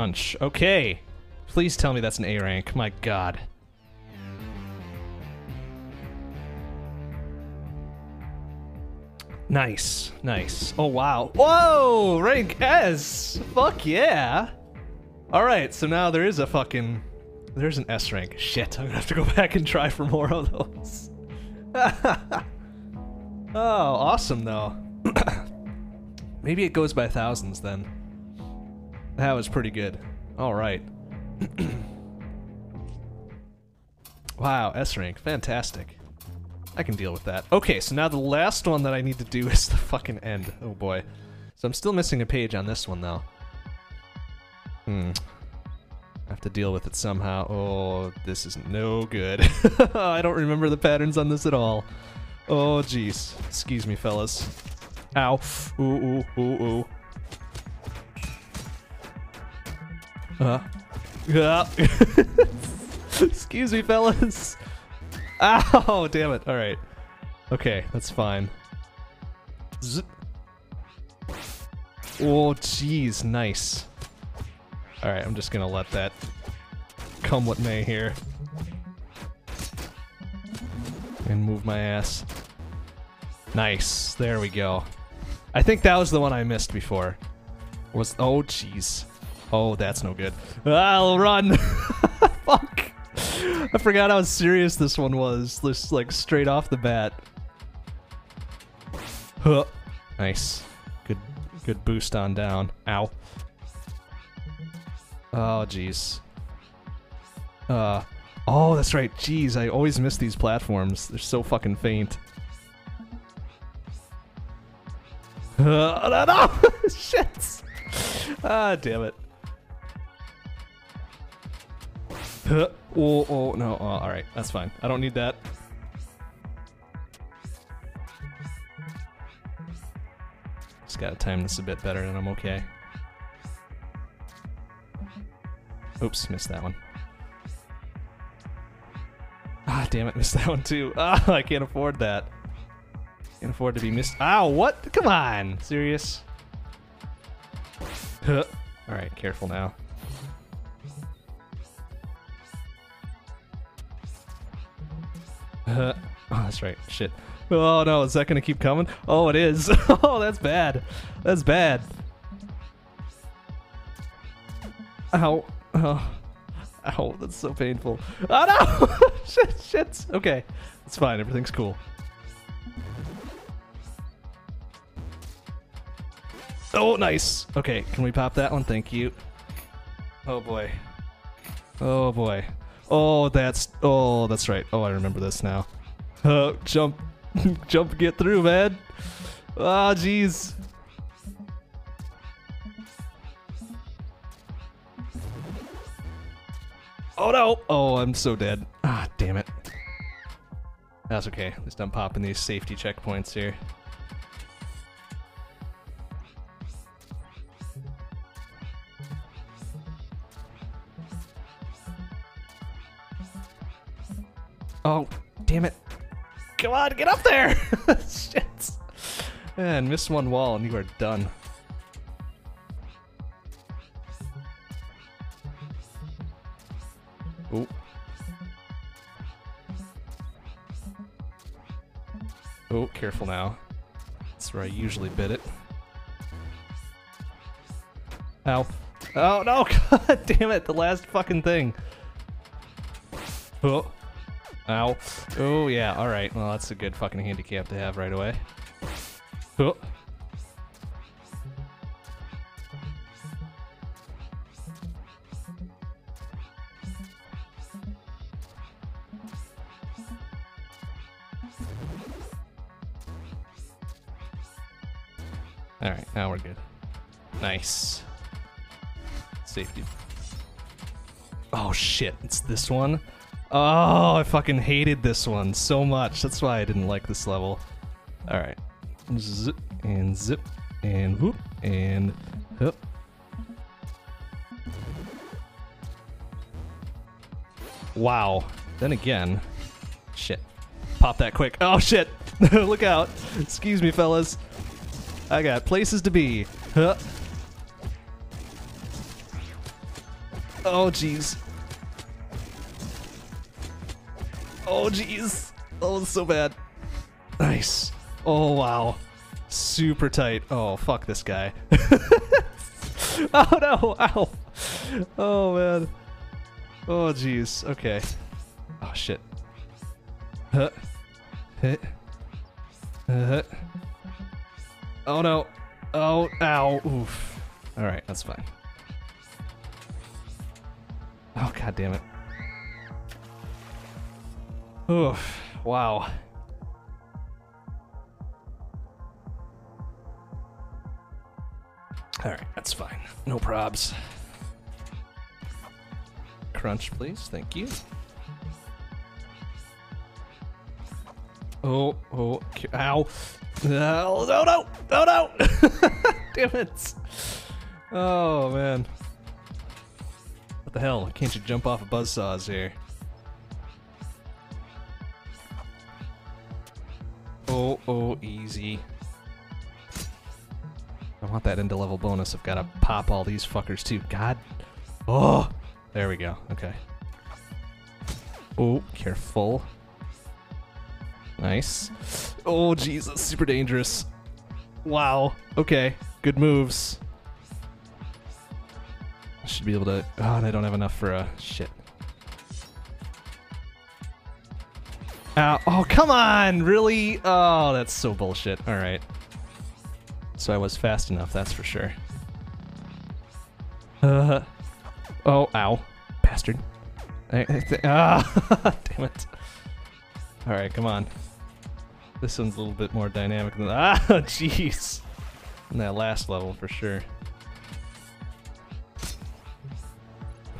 Crunch. Okay. Please tell me that's an A rank. My god. Nice. Nice. Oh, wow. Whoa! Rank S! Fuck yeah! Alright, so now there is a fucking... There's an S rank. Shit, I'm gonna have to go back and try for more of those. oh, awesome though. Maybe it goes by thousands then. That was pretty good. Alright. wow, S rank. Fantastic. I can deal with that. Okay, so now the last one that I need to do is the fucking end. Oh boy. So I'm still missing a page on this one though. Hmm. I have to deal with it somehow. Oh, this is no good. I don't remember the patterns on this at all. Oh, jeez. Excuse me, fellas. Ow. Ooh, ooh, ooh, ooh. Uh. Yeah. Excuse me, fellas. Ow, damn it. All right. Okay, that's fine. Oh, jeez, nice. All right, I'm just gonna let that come what may here. And move my ass. Nice, there we go. I think that was the one I missed before. Was, oh jeez. Oh, that's no good. I'll run! Fuck! I forgot how serious this one was, just like straight off the bat. Huh. Nice. Good good boost on down. Ow. Oh, jeez. Uh, oh, that's right. Jeez, I always miss these platforms. They're so fucking faint. Uh, no, no! Shit! Ah, damn it. Oh, oh, no. Oh, alright, that's fine. I don't need that. Just gotta time this a bit better and I'm okay. Oops, missed that one. Ah, damn it, missed that one too. Ah, I can't afford that. Can't afford to be missed. Ow, what? Come on, serious? Huh. All right, careful now. Oh, that's right. Shit. Oh no, is that gonna keep coming? Oh, it is. oh, that's bad. That's bad. Ow. Oh. Ow, that's so painful. Oh no! shit, shit. Okay. It's fine, everything's cool. Oh, nice. Okay, can we pop that one? Thank you. Oh boy. Oh boy. Oh, that's. Oh, that's right. Oh, I remember this now. Oh, jump. jump, get through, man. Ah, oh, jeez. Oh no! Oh, I'm so dead. Ah, damn it. That's okay. At least I'm popping these safety checkpoints here. Oh, damn it. Come on, get up there! Shit. Man, miss one wall and you are done. Oh. Oh, careful now. That's where I usually bit it. Ow. Oh no, god damn it, the last fucking thing. Oh. Ow. Oh yeah, alright. Well, that's a good fucking handicap to have right away. Oh. Alright, now we're good. Nice. Safety. Oh shit, it's this one? Oh, I fucking hated this one so much. That's why I didn't like this level. Alright. Zip, and zip, and whoop, and hup. Wow. Then again, shit. Pop that quick. Oh shit! Look out! Excuse me, fellas. I got places to be. Huh. Oh jeez. Oh jeez. Oh, so bad. Nice. Oh wow. Super tight. Oh fuck this guy. oh no! Ow! Oh man. Oh jeez. Okay. Oh shit. Huh. Hit. Oh no. Oh, ow. Oof. Alright, that's fine. Oh god damn it. Oof. Wow. Alright, that's fine. No probs. Crunch, please. Thank you. Oh, oh, ow. No, no, no, no, no! Damn it! Oh, man. What the hell? Can't you jump off of buzzsaws here? Oh, oh, easy. I want that into level bonus. I've got to pop all these fuckers too. God. Oh, there we go. Okay. Oh, careful. Nice. Oh, Jesus, super dangerous. Wow. Okay, good moves. I should be able to. Oh, and I don't have enough for a shit. Ow. Oh, come on! Really? Oh, that's so bullshit. Alright. So I was fast enough, that's for sure. Uh. Oh, ow. Bastard. I, I ah, damn it. Alright, come on. This one's a little bit more dynamic than ah, jeez. In that last level for sure.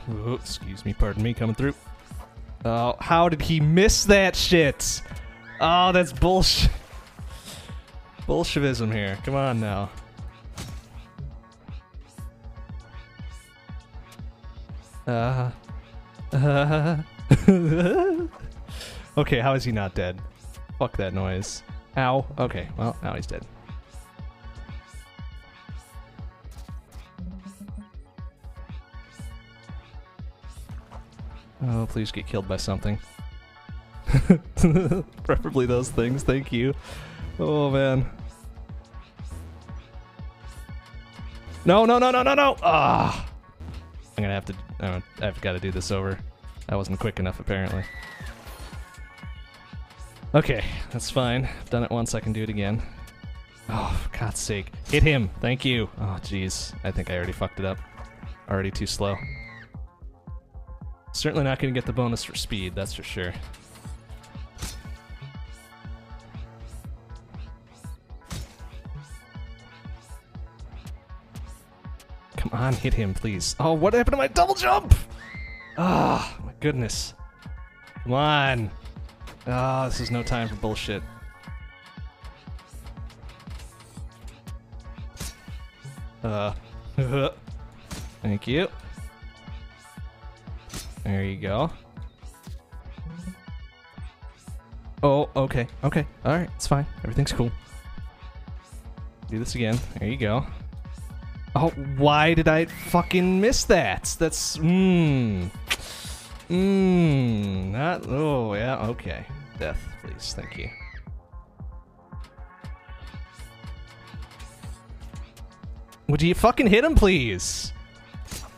Oh, excuse me, pardon me, coming through. Oh, how did he miss that shit? Oh, that's bullshit. Bolshevism here. Come on now. Uh, uh, okay, how is he not dead? Fuck that noise. Ow. Okay, well, now he's dead. Oh, please get killed by something. Preferably those things, thank you. Oh, man. No, no, no, no, no, no! Ah! I'm gonna have to... Uh, I've got to do this over. I wasn't quick enough, apparently. Okay, that's fine. I've done it once, I can do it again. Oh, for God's sake. Hit him! Thank you! Oh, jeez. I think I already fucked it up. Already too slow. Certainly not going to get the bonus for speed, that's for sure. Come on, hit him, please. Oh, what happened to my double jump? Ah, oh, my goodness. Come on. Ah, oh, this is no time for bullshit. Uh, thank you. There you go. Oh, okay, okay. All right, it's fine. Everything's cool. Do this again. There you go. Oh, why did I fucking miss that? That's mmm. Mmm. Not. Oh, yeah. Okay. Death, please. Thank you. Would you fucking hit him, please?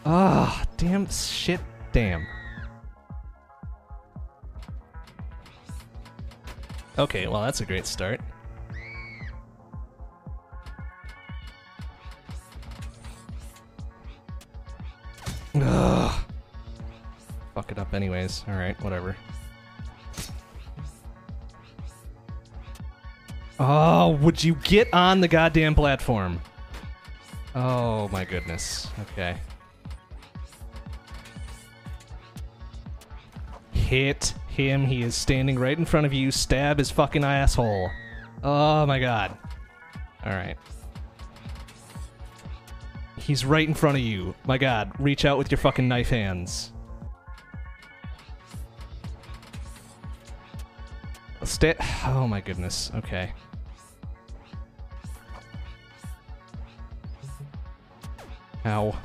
Ah, damn shit. Damn. Okay, well, that's a great start. Ugh. Fuck it up anyways. Alright, whatever. Oh, would you get on the goddamn platform? Oh my goodness. Okay. Hit him. He is standing right in front of you. Stab his fucking asshole. Oh my god. Alright. He's right in front of you. My god, reach out with your fucking knife hands. Stay. Oh my goodness. Okay. Ow.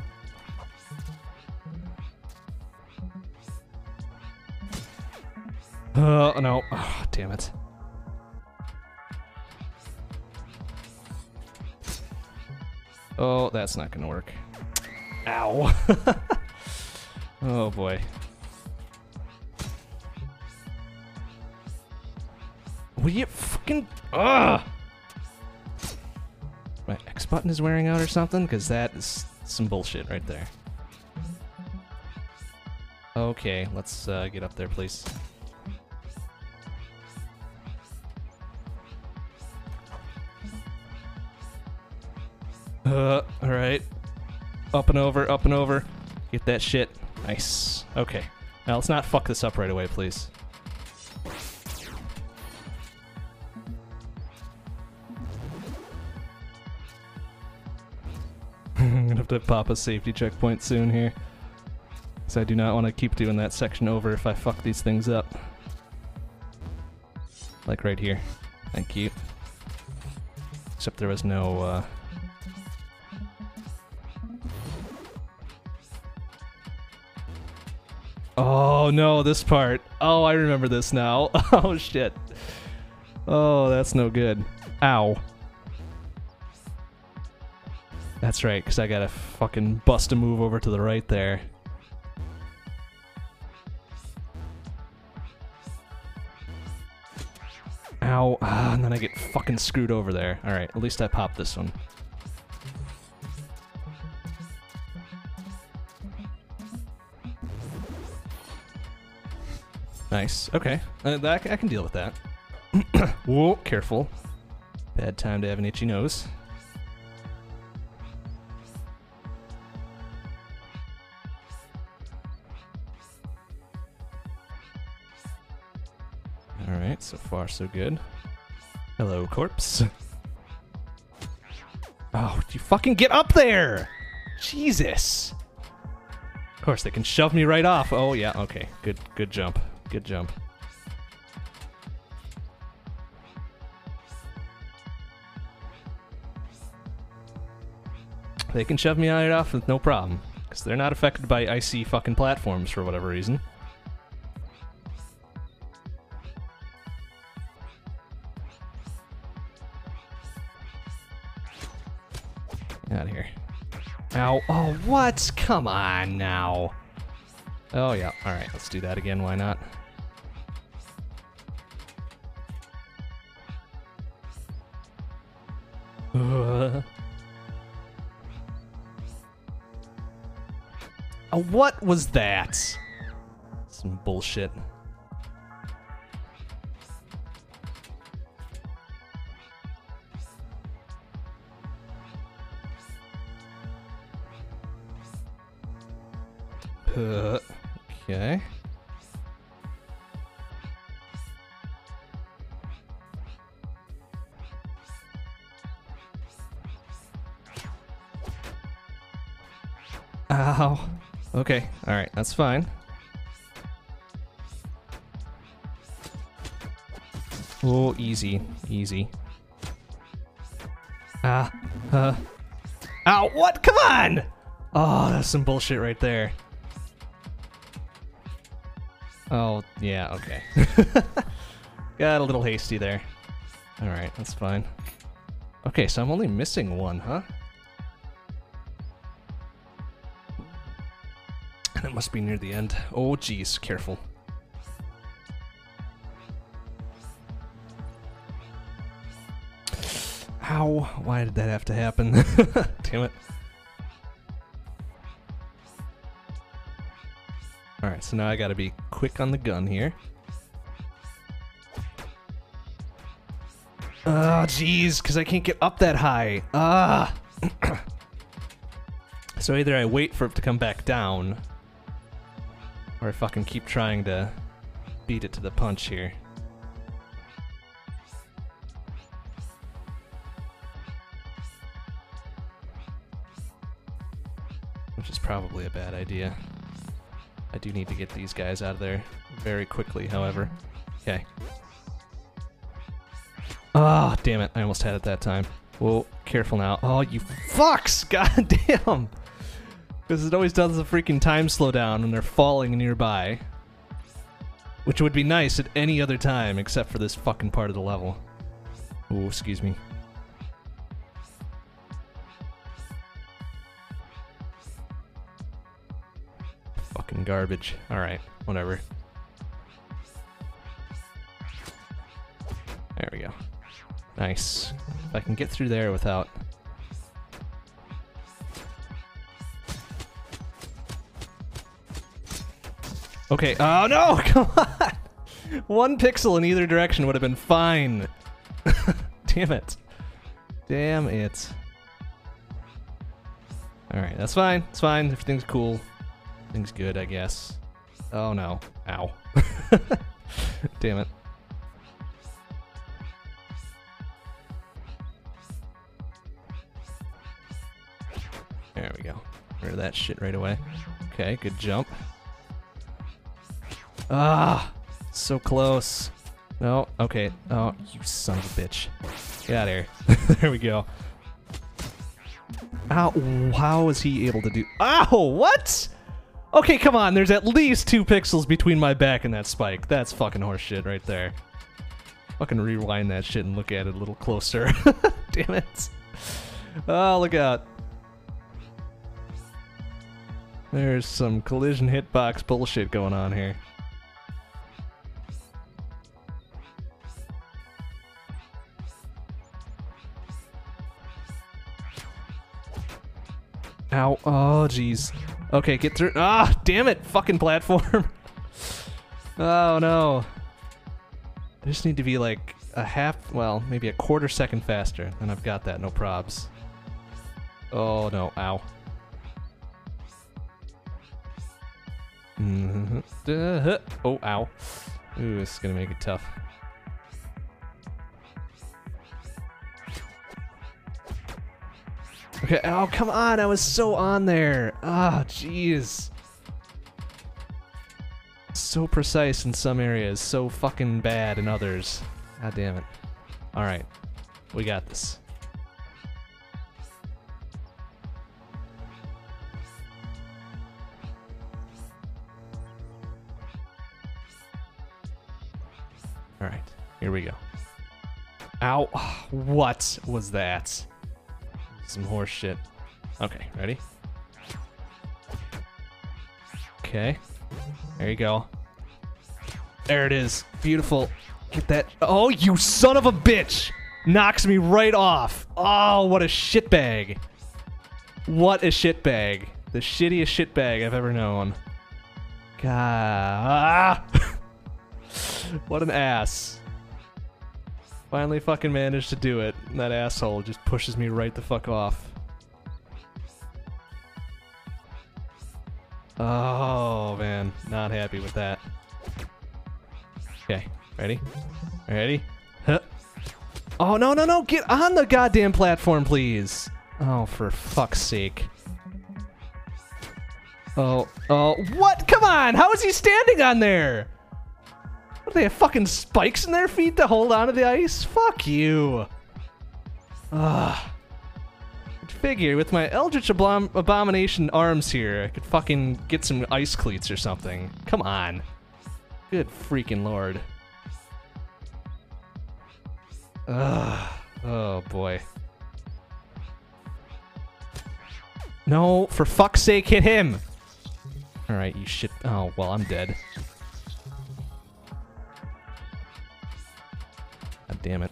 Oh, no. Oh, damn it. Oh, that's not gonna work. Ow. oh boy. Will you fucking... Ugh! My X button is wearing out or something? Because that is some bullshit right there. Okay, let's uh, get up there, please. Uh, alright. Up and over, up and over. Get that shit. Nice. Okay. Now let's not fuck this up right away, please. I'm gonna have to pop a safety checkpoint soon here. Because I do not want to keep doing that section over if I fuck these things up. Like right here. Thank you. Except there was no, uh... Oh no, this part. Oh, I remember this now. Oh shit. Oh, that's no good. Ow. That's right, because I gotta fucking bust a move over to the right there. Ow. Ah, and then I get fucking screwed over there. Alright, at least I popped this one. Nice. Okay. Uh, that, I can deal with that. Whoa, careful. Bad time to have an itchy nose. Alright, so far so good. Hello, corpse. Oh, you fucking get up there! Jesus! Of course, they can shove me right off. Oh, yeah, okay. Good, good jump. Good jump. They can shove me right off with no problem. Because they're not affected by icy fucking platforms for whatever reason. Out of here. Ow. Oh, what? Come on now. Oh, yeah. Alright, let's do that again. Why not? Uh, what was that? Some bullshit. Uh, okay. Ow. Okay, alright, that's fine. Oh, easy, easy. Ah, uh. Ow, what? Come on! Oh, that's some bullshit right there. Oh, yeah, okay. Got a little hasty there. Alright, that's fine. Okay, so I'm only missing one, huh? And it must be near the end. Oh, jeez, careful. Ow, why did that have to happen? Damn it. Alright, so now I gotta be quick on the gun here. Oh, jeez, because I can't get up that high. Ah! so either I wait for it to come back down, or I fucking keep trying to beat it to the punch here. Which is probably a bad idea. I do need to get these guys out of there very quickly, however. Okay. Ah, oh, damn it. I almost had it that time. Well, careful now. Oh, you fucks! God damn! Because it always does the freaking time slowdown when they're falling nearby. Which would be nice at any other time except for this fucking part of the level. Oh, excuse me. Garbage. Alright, whatever. There we go. Nice. If I can get through there without... Okay, oh no! Come on! One pixel in either direction would have been fine. Damn it. Damn it. Alright, that's fine. It's fine. Everything's cool. Everything's good, I guess. Oh no. Ow. Damn it. There we go. Rid of that shit right away. Okay, good jump. Ah! So close. No, okay. Oh, you son of a bitch. Get out of here. there we go. Ow, how was he able to do- Ow, what? Okay, come on, there's at least two pixels between my back and that spike. That's fucking horseshit right there. Fucking rewind that shit and look at it a little closer. Damn it. Oh, look out. There's some collision hitbox bullshit going on here. Ow. Oh, jeez. Okay, get through. Ah, damn it. Fucking platform. oh, no. I just need to be like a half, well, maybe a quarter second faster, and I've got that, no probs. Oh, no. Ow. Mm -hmm. Oh, ow. Ooh, this is gonna make it tough. Okay, oh, come on, I was so on there. Ah, oh, jeez. So precise in some areas, so fucking bad in others. God damn it. Alright, we got this. Alright, here we go. Ow, what was that? Some horse shit. Okay, ready? Okay. There you go. There it is. Beautiful. Get that. Oh, you son of a bitch! Knocks me right off. Oh, what a shitbag. What a shitbag. The shittiest shitbag I've ever known. God. what an ass. Finally fucking managed to do it. That asshole just pushes me right the fuck off. Oh, man. Not happy with that. Okay. Ready? Ready? Huh. Oh, no, no, no! Get on the goddamn platform, please! Oh, for fuck's sake. Oh, oh, what? Come on! How is he standing on there? What, they have fucking spikes in their feet to hold onto the ice? Fuck you. Ugh. I'd figure with my Eldritch Abom- Abomination arms here, I could fucking get some ice cleats or something. Come on. Good freaking lord. Ugh. Oh boy. No, for fuck's sake, hit him! Alright, you shit. Oh, well, I'm dead. God damn it.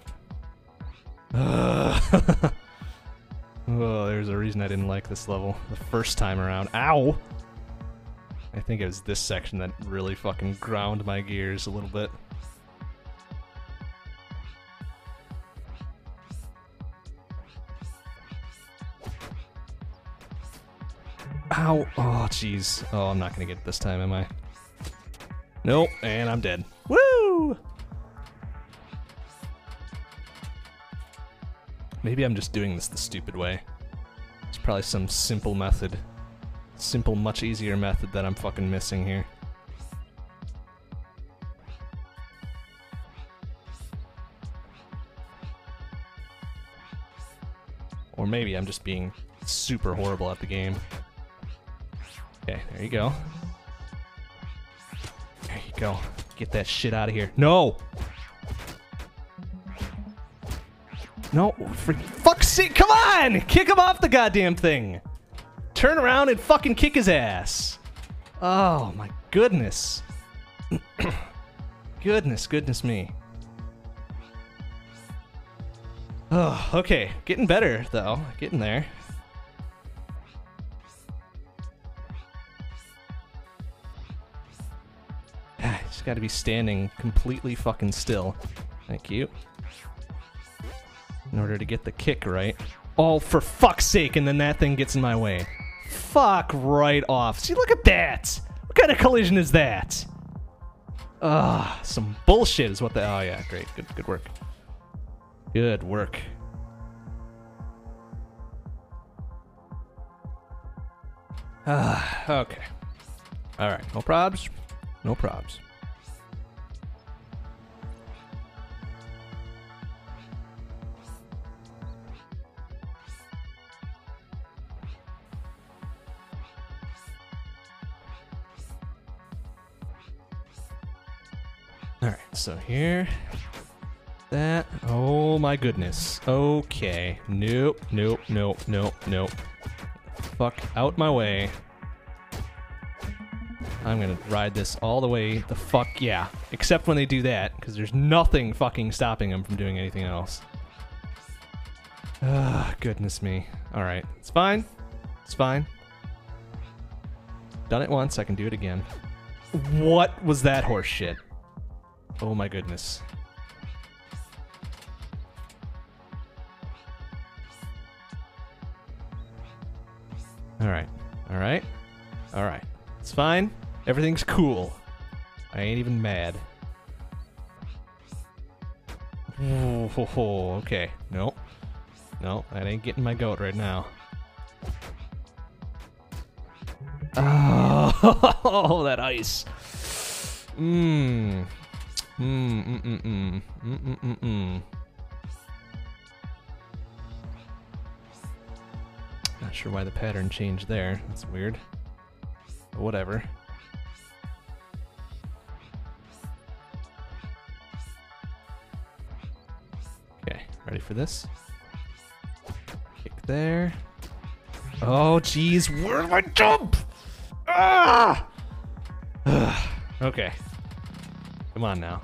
Oh, there's a reason I didn't like this level the first time around. Ow! I think it was this section that really fucking ground my gears a little bit. Ow! Oh, jeez. Oh, I'm not gonna get it this time, am I? Nope, and I'm dead. Woo! Maybe I'm just doing this the stupid way. It's probably some simple method. Simple, much easier method that I'm fucking missing here. Or maybe I'm just being super horrible at the game. Okay, there you go. There you go. Get that shit out of here. No! No, for fuck's sake, come on! Kick him off the goddamn thing! Turn around and fucking kick his ass. Oh my goodness. goodness, goodness me. Oh, okay. Getting better, though. Getting there. Just gotta be standing completely fucking still. Thank you. In order to get the kick right. All for fuck's sake, and then that thing gets in my way. Fuck right off. See, look at that! What kind of collision is that? Ugh, some bullshit is what the- oh yeah, great, good, good work. Good work. Ah, okay. Alright, no probs. No probs. Alright, so here. That. Oh my goodness. Okay. Nope, nope, nope, nope, nope. Fuck out my way. I'm gonna ride this all the way the fuck yeah. Except when they do that, because there's nothing fucking stopping them from doing anything else. Ah, goodness me. Alright, it's fine. It's fine. Done it once, I can do it again. What was that horse shit? Oh my goodness. Alright. Alright. Alright. It's fine. Everything's cool. I ain't even mad. Oh, ho, ho, okay. Nope. No, that ain't getting my goat right now. Oh, that ice. Mmm. Mmm, mm, mm, mm. Mm, mm, mm, mm. Not sure why the pattern changed there. That's weird. But whatever. Okay, ready for this? Kick there. Oh, jeez, where did I jump? Ah! okay. Come on now.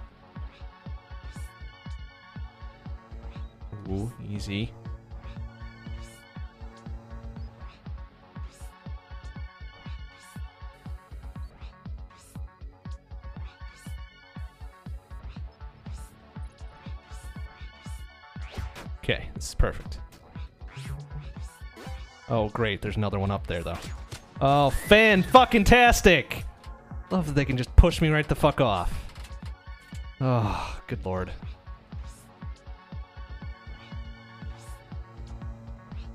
Ooh, easy. Okay, this is perfect. Oh, great. There's another one up there, though. Oh, fan fucking tastic! Love that they can just push me right the fuck off. Oh, good lord.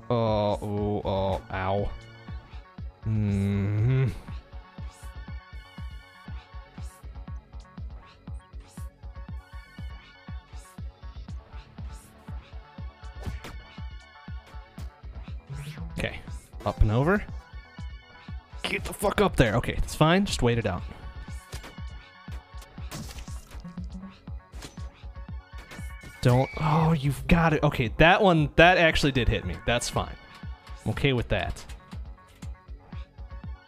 Oh, oh, oh, ow. Mm -hmm. Okay, up and over. Get the fuck up there. Okay, it's fine. Just wait it out. Don't. Oh, you've got it. Okay, that one, that actually did hit me. That's fine. I'm okay with that.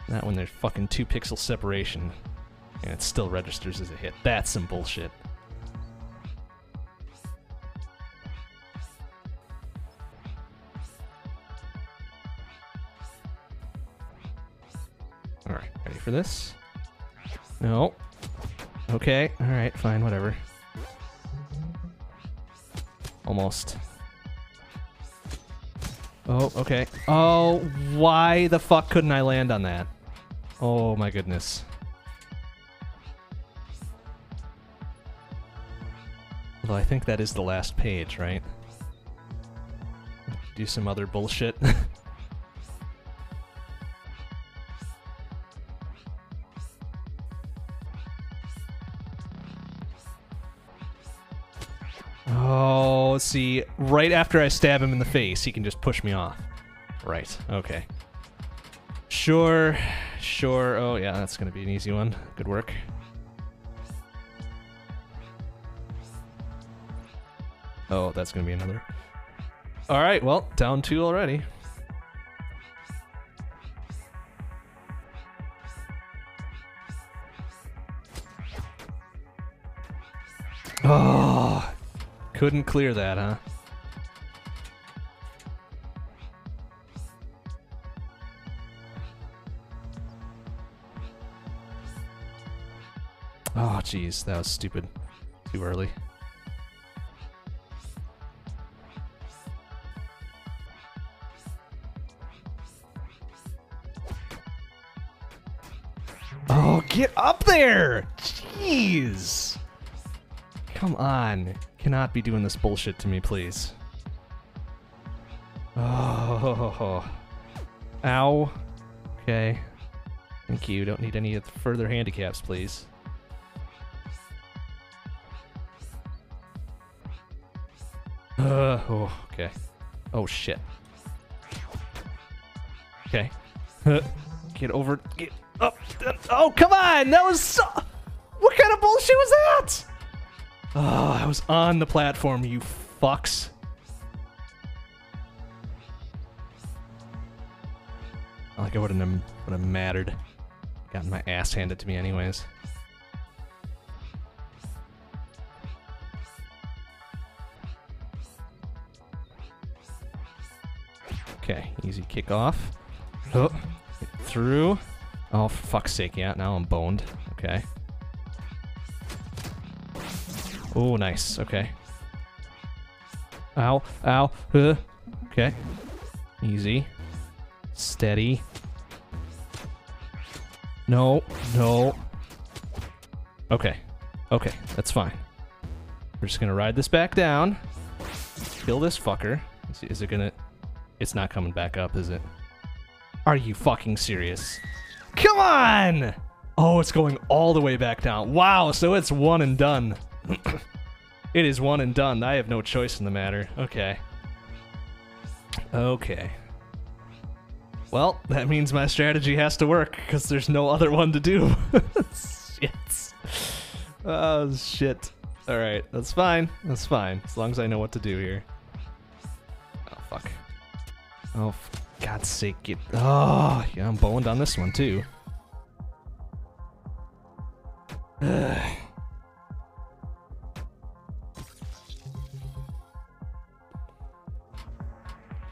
That one, there's fucking two pixel separation. And it still registers as a hit. That's some bullshit. Alright, ready for this? No. Okay, alright, fine, whatever. Almost. Oh, okay. Oh, why the fuck couldn't I land on that? Oh my goodness. Although I think that is the last page, right? Do some other bullshit. see, right after I stab him in the face, he can just push me off. Right, okay. Sure, sure. Oh, yeah, that's gonna be an easy one. Good work. Oh, that's gonna be another. All right, well, down two already. Couldn't clear that, huh? Oh, jeez, that was stupid. Too early. Oh, get up there! Jeez! Come on. Cannot be doing this bullshit to me, please. Oh. Ow. Okay. Thank you. Don't need any further handicaps, please. Uh, oh, okay. Oh, shit. Okay. Get over. Get up. Oh, come on! That was so. What kind of bullshit was that? Oh, I was on the platform, you fucks. Like I wouldn't have, would have mattered. Gotten my ass handed to me anyways. Okay, easy kick off. Oh, through. Oh, fuck's sake, yeah, now I'm boned. Okay. Oh, nice. Okay. Ow, ow. Uh. Okay. Easy. Steady. No, no. Okay. Okay, that's fine. We're just gonna ride this back down. Kill this fucker. Is, is it gonna... It's not coming back up, is it? Are you fucking serious? Come on! Oh, it's going all the way back down. Wow, so it's one and done. it is one and done. I have no choice in the matter. Okay. Okay. Well, that means my strategy has to work, because there's no other one to do. shit. Oh, shit. Alright, that's fine. That's fine. As long as I know what to do here. Oh, fuck. Oh, for God's sake, get... Oh, yeah, I'm boned on this one, too.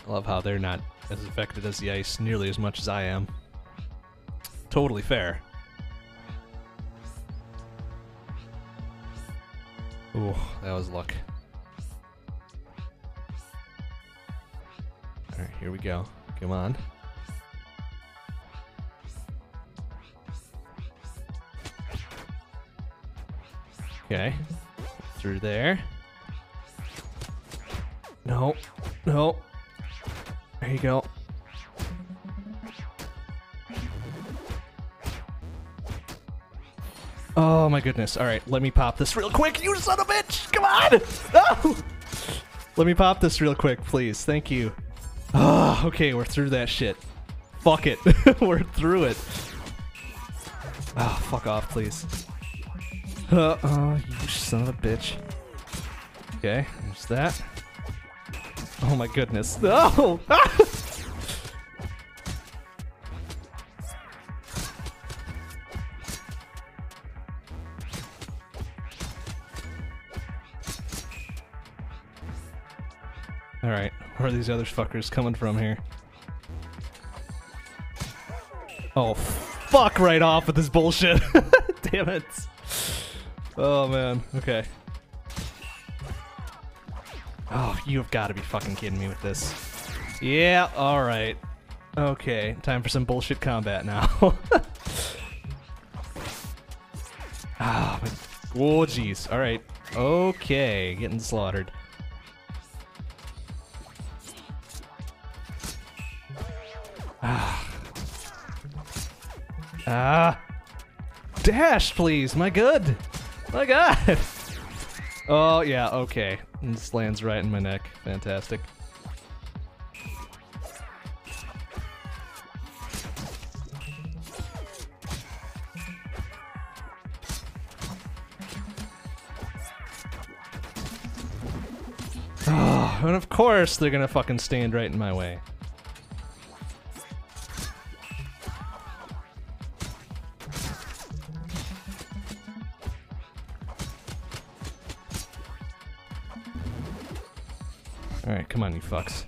Love how they're not as affected as the ice nearly as much as I am. Totally fair. Ooh, that was luck. Alright, here we go. Come on. Okay. Through there. No. No. There you go. Oh my goodness. Alright, let me pop this real quick, you son of a bitch! Come on! Oh! Let me pop this real quick, please. Thank you. Oh, okay, we're through that shit. Fuck it. we're through it. Oh, fuck off, please. Uh, oh, you son of a bitch. Okay, there's that. Oh my goodness. Oh! No! Alright, where are these other fuckers coming from here? Oh, fuck right off with this bullshit. Damn it. Oh man, okay. Oh, you have got to be fucking kidding me with this. Yeah, alright. Okay, time for some bullshit combat now. Oh, oh jeez. Alright. Okay, getting slaughtered. Ah. Ah. Dash, please. My good. My god. Oh, yeah, okay. This lands right in my neck. Fantastic. Oh, and of course they're gonna fucking stand right in my way. Fucks.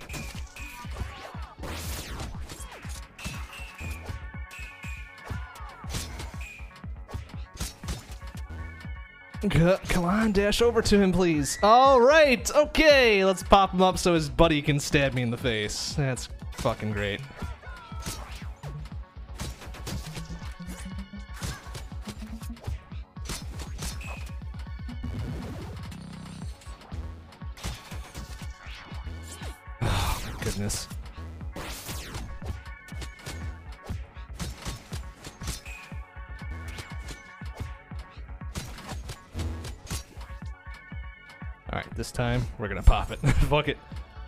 Come on, dash over to him, please. All right, okay, let's pop him up so his buddy can stab me in the face. That's fucking great.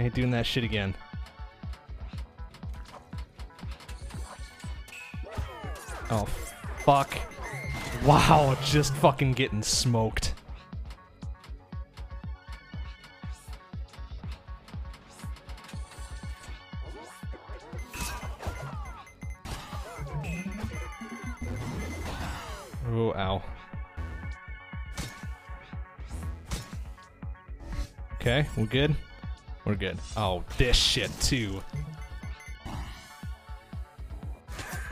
Ain't doing that shit again. Oh, fuck. Wow, just fucking getting smoked. Oh, ow. Okay, we're good? Good. Oh, this shit too.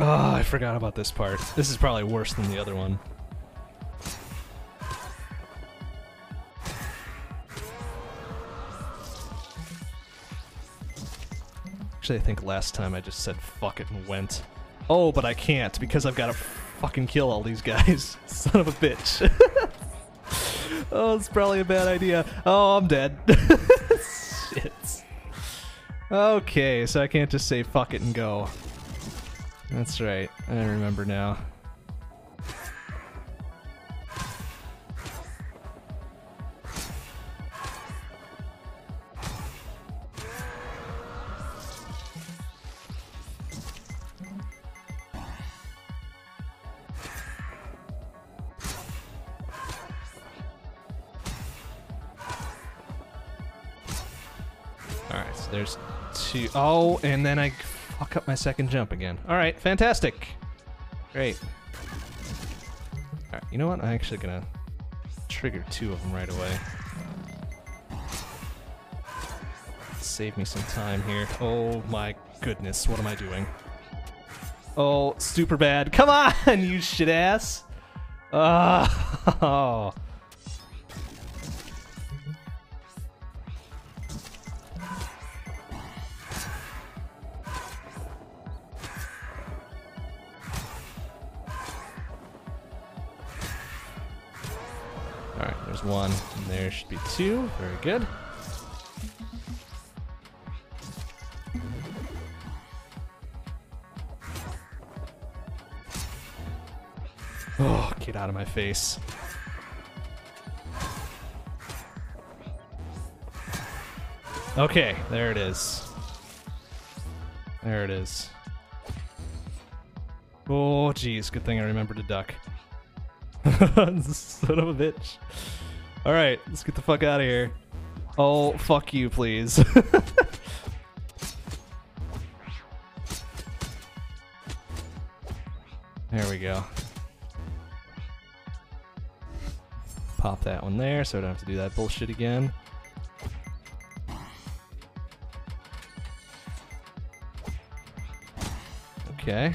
Oh, I forgot about this part. This is probably worse than the other one. Actually, I think last time I just said fuck it and went. Oh, but I can't because I've got to fucking kill all these guys. Son of a bitch. oh, it's probably a bad idea. Oh, I'm dead. Okay, so I can't just say fuck it and go. That's right. I remember now. Oh, and then I fuck up my second jump again. Alright, fantastic. Great. Alright, you know what? I'm actually gonna trigger two of them right away. Save me some time here. Oh my goodness, what am I doing? Oh, super bad. Come on, you shit ass. Ah, oh. Two. Very good. Oh, get out of my face. Okay, there it is. There it is. Oh, jeez. Good thing I remembered to duck. Son of a bitch. Alright, let's get the fuck out of here. Oh, fuck you, please. there we go. Pop that one there so I don't have to do that bullshit again. Okay.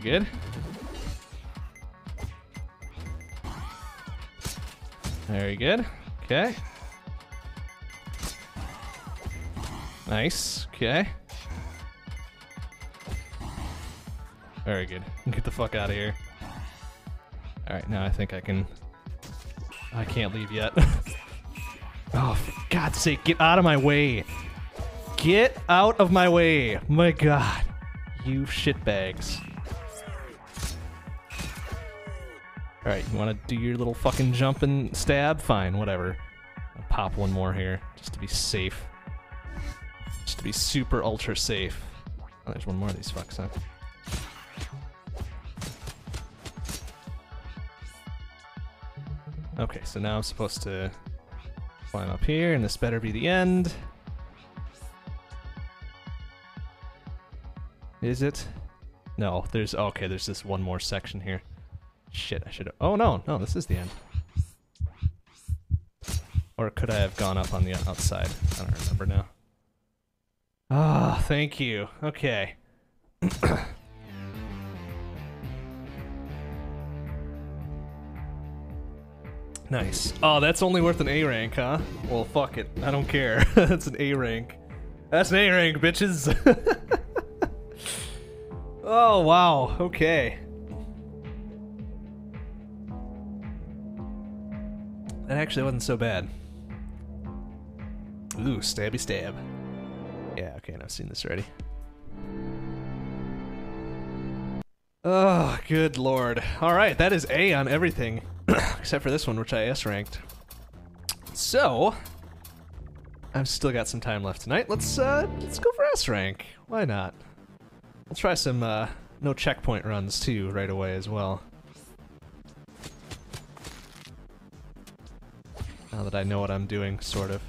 Very good. Very good. Okay. Nice. Okay. Very good. Get the fuck out of here. Alright, now I think I can... I can't leave yet. oh, for God's sake, get out of my way! Get out of my way! My god. You shitbags. Alright, you wanna do your little fucking jump and stab? Fine, whatever. I'll pop one more here, just to be safe. Just to be super ultra safe. Oh, there's one more of these fucks, huh? Okay, so now I'm supposed to climb up here, and this better be the end. Is it? No, there's okay. There's this one more section here. Shit, I should. have... Oh no, no, this is the end. Or could I have gone up on the outside? I don't remember now. Ah, thank you. Okay. nice. Oh, that's only worth an A rank, huh? Well, fuck it. I don't care. that's an A rank. That's an A rank, bitches. oh, wow. Okay. That actually wasn't so bad. Ooh, stabby stab. Yeah, okay, I've seen this already. Oh, good lord. Alright, that is A on everything. Except for this one, which I S ranked. So, I've still got some time left tonight. Let's uh let's go for S rank. Why not? We'll try some uh no checkpoint runs too right away as well. Now that I know what I'm doing, sort of.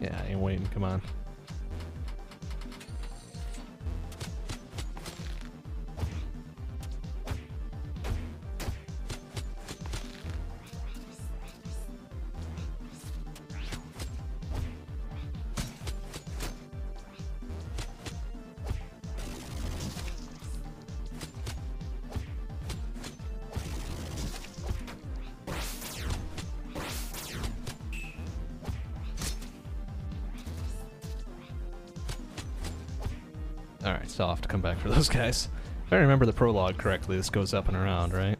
Yeah, I ain't waiting, come on. Those guys. If I remember the prologue correctly, this goes up and around, right?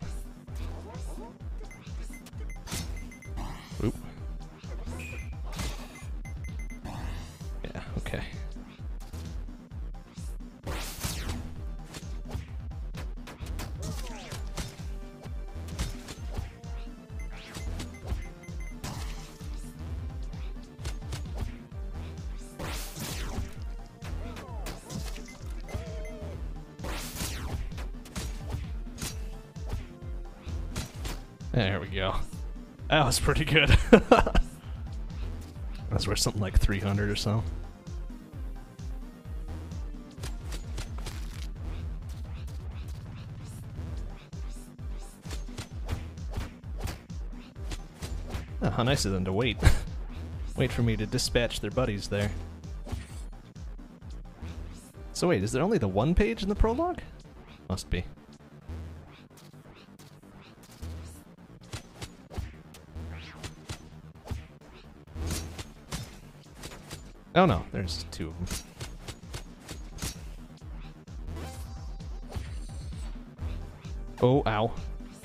There we go. That was pretty good. That's worth something like 300 or so. Oh, how nice of them to wait. wait for me to dispatch their buddies there. So wait, is there only the one page in the prologue? Must be. Oh no, there's two of them. Oh, ow.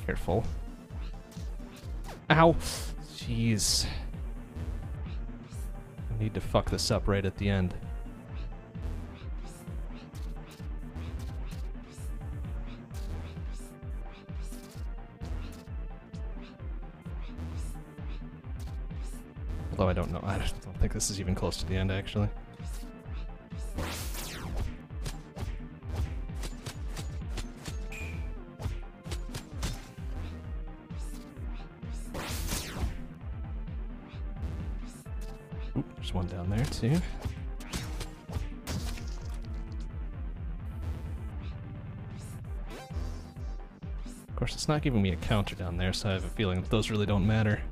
Careful. Ow! Jeez. I need to fuck this up right at the end. Don't think this is even close to the end, actually. Oop, there's one down there, too. Of course, it's not giving me a counter down there, so I have a feeling that those really don't matter.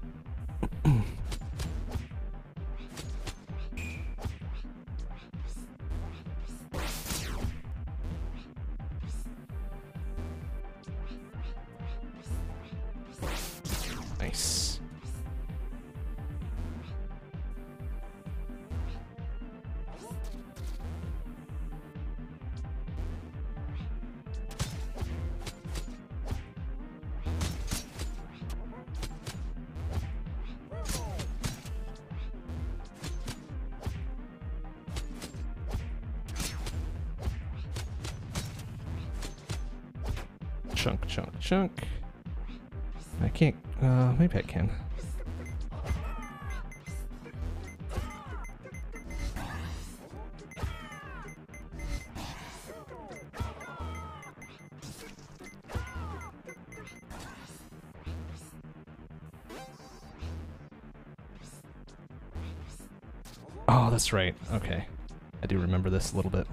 That's right. Okay. I do remember this a little bit.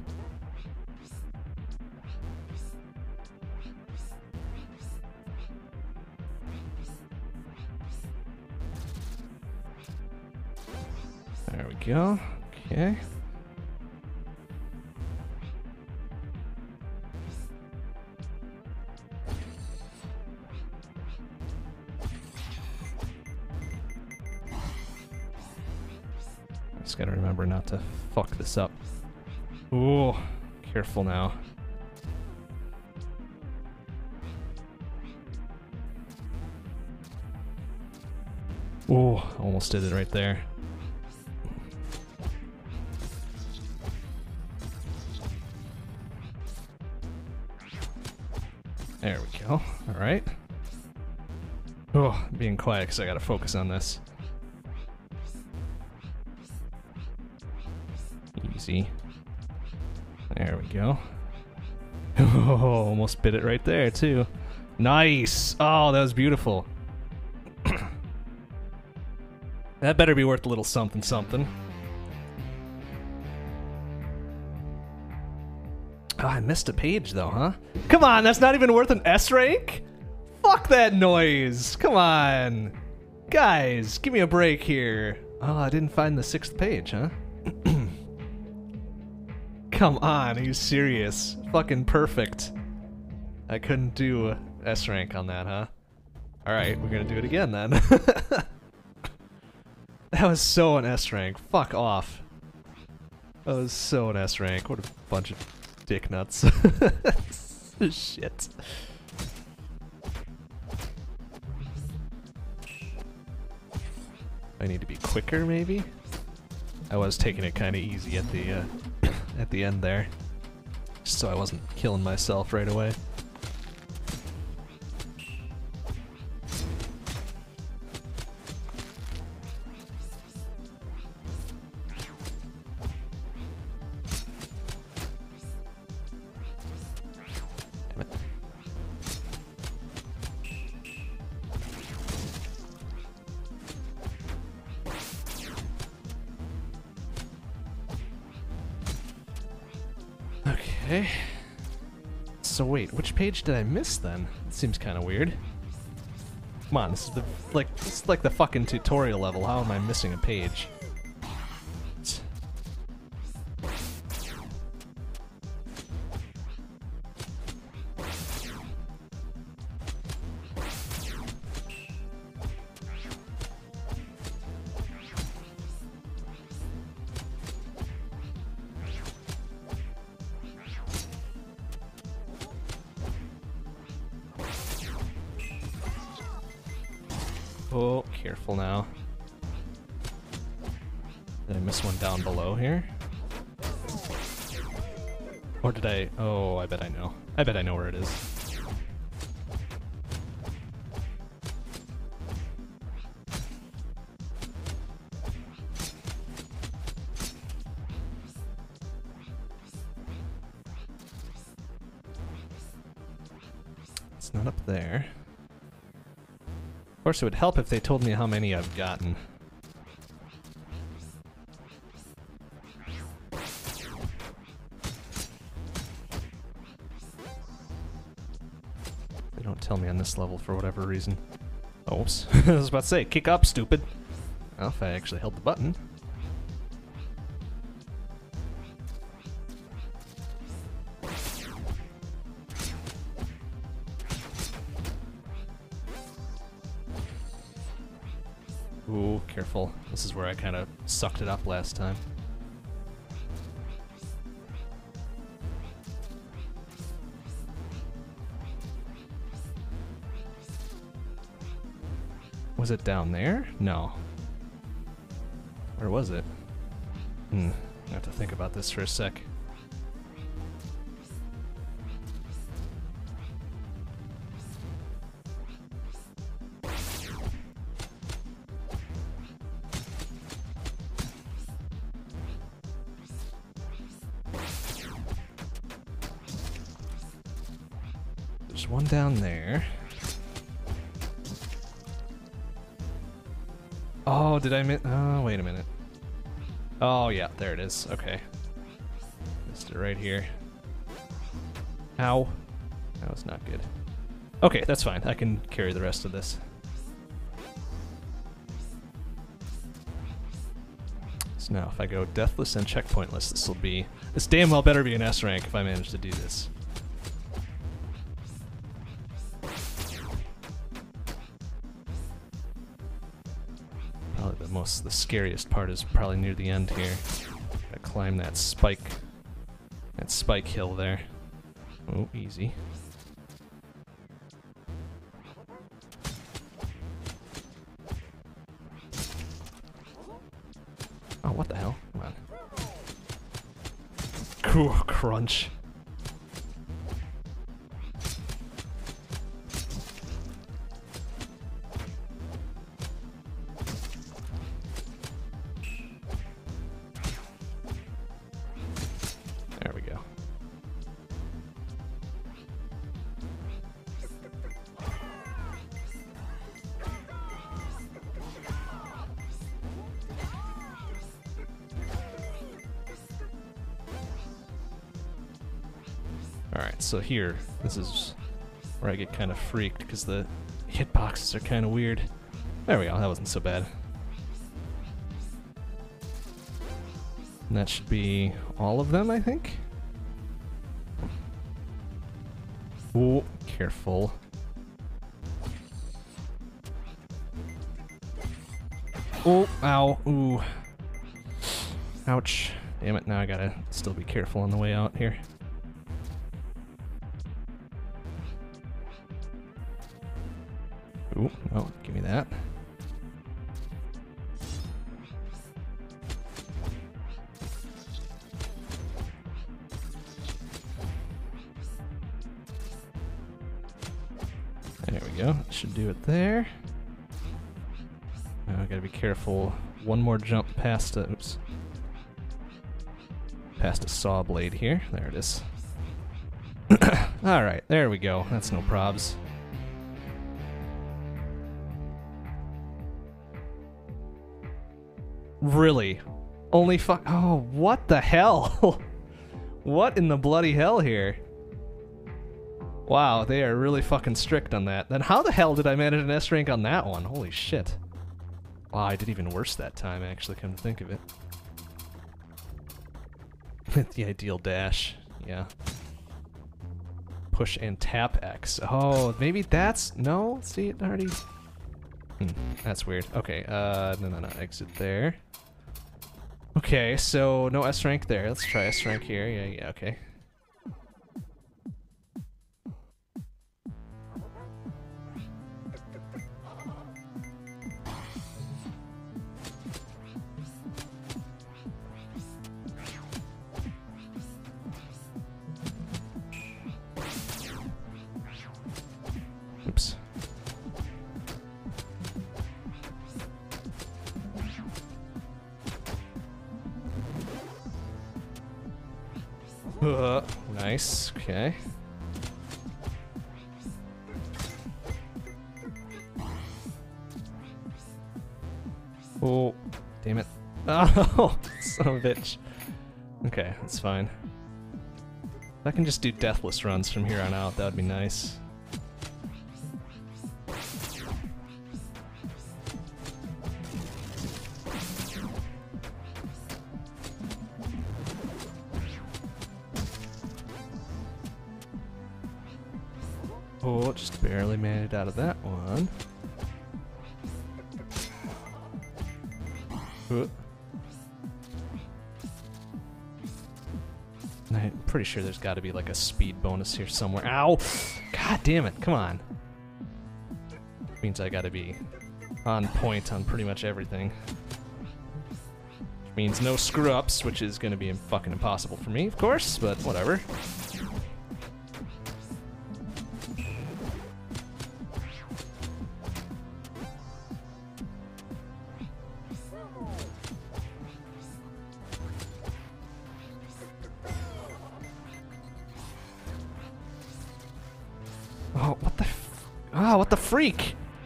Careful now. Ooh, almost did it right there. There we go. All right. Oh, being quiet because I gotta focus on this. Easy. There we go. Oh, almost bit it right there too. Nice. Oh, that was beautiful. that better be worth a little something something. Oh, I missed a page though, huh? Come on, that's not even worth an S rank? Fuck that noise. Come on. Guys, give me a break here. Oh, I didn't find the sixth page, huh? Come on, are you serious? Fucking perfect. I couldn't do S rank on that, huh? Alright, we're gonna do it again then. that was so an S rank. Fuck off. That was so an S rank. What a bunch of dick nuts. Shit. I need to be quicker, maybe? I was taking it kind of easy at the uh, at the end there, just so I wasn't killing myself right away. Which page did I miss then? It seems kind of weird. Come on, this is the like this is like the fucking tutorial level. How am I missing a page? Course, it would help if they told me how many I've gotten. They don't tell me on this level for whatever reason. Oh, oops. I was about to say, kick up, stupid. Well, if I actually held the button. This is where I kind of sucked it up last time. Was it down there? No. Where was it? Hmm. I have to think about this for a sec. There's one down there. Oh, did I miss? Oh, wait a minute. Oh, yeah, there it is. Okay. Missed it right here. Ow. That was not good. Okay, that's fine. I can carry the rest of this. So now if I go deathless and checkpointless, this will be... This damn well better be an S rank if I manage to do this. The scariest part is probably near the end here. Gotta climb that spike, that spike hill there. Oh, easy. Oh, what the hell? Come on. Cool, crunch. So here, this is where I get kind of freaked because the hitboxes are kind of weird. There we go, that wasn't so bad. And that should be all of them, I think. Ooh, careful. Oh, ow, ooh. Ouch. Damn it, now I gotta still be careful on the way out here. Careful. One more jump past a oops. Past a saw blade here. There it is. Alright, there we go. That's no probs. Really? Only fuck. Oh, what the hell? what in the bloody hell here? Wow, they are really fucking strict on that. Then how the hell did I manage an S rank on that one? Holy shit. Wow, I did even worse that time, actually, come to think of it. the ideal dash, yeah. Push and tap X. Oh, maybe that's... No? See, it already... Hmm, that's weird. Okay, uh, no, no, no, exit there. Okay, so no S rank there. Let's try S rank here. Yeah, yeah, okay. Nice, okay. Oh, damn it. Oh, son of a bitch. Okay, that's fine. If I can just do deathless runs from here on out, that would be nice. Out of that one. I'm pretty sure there's got to be like a speed bonus here somewhere. Ow! God damn it, come on. Means I gotta be on point on pretty much everything. Means no screw ups, which is gonna be fucking impossible for me, of course, but whatever.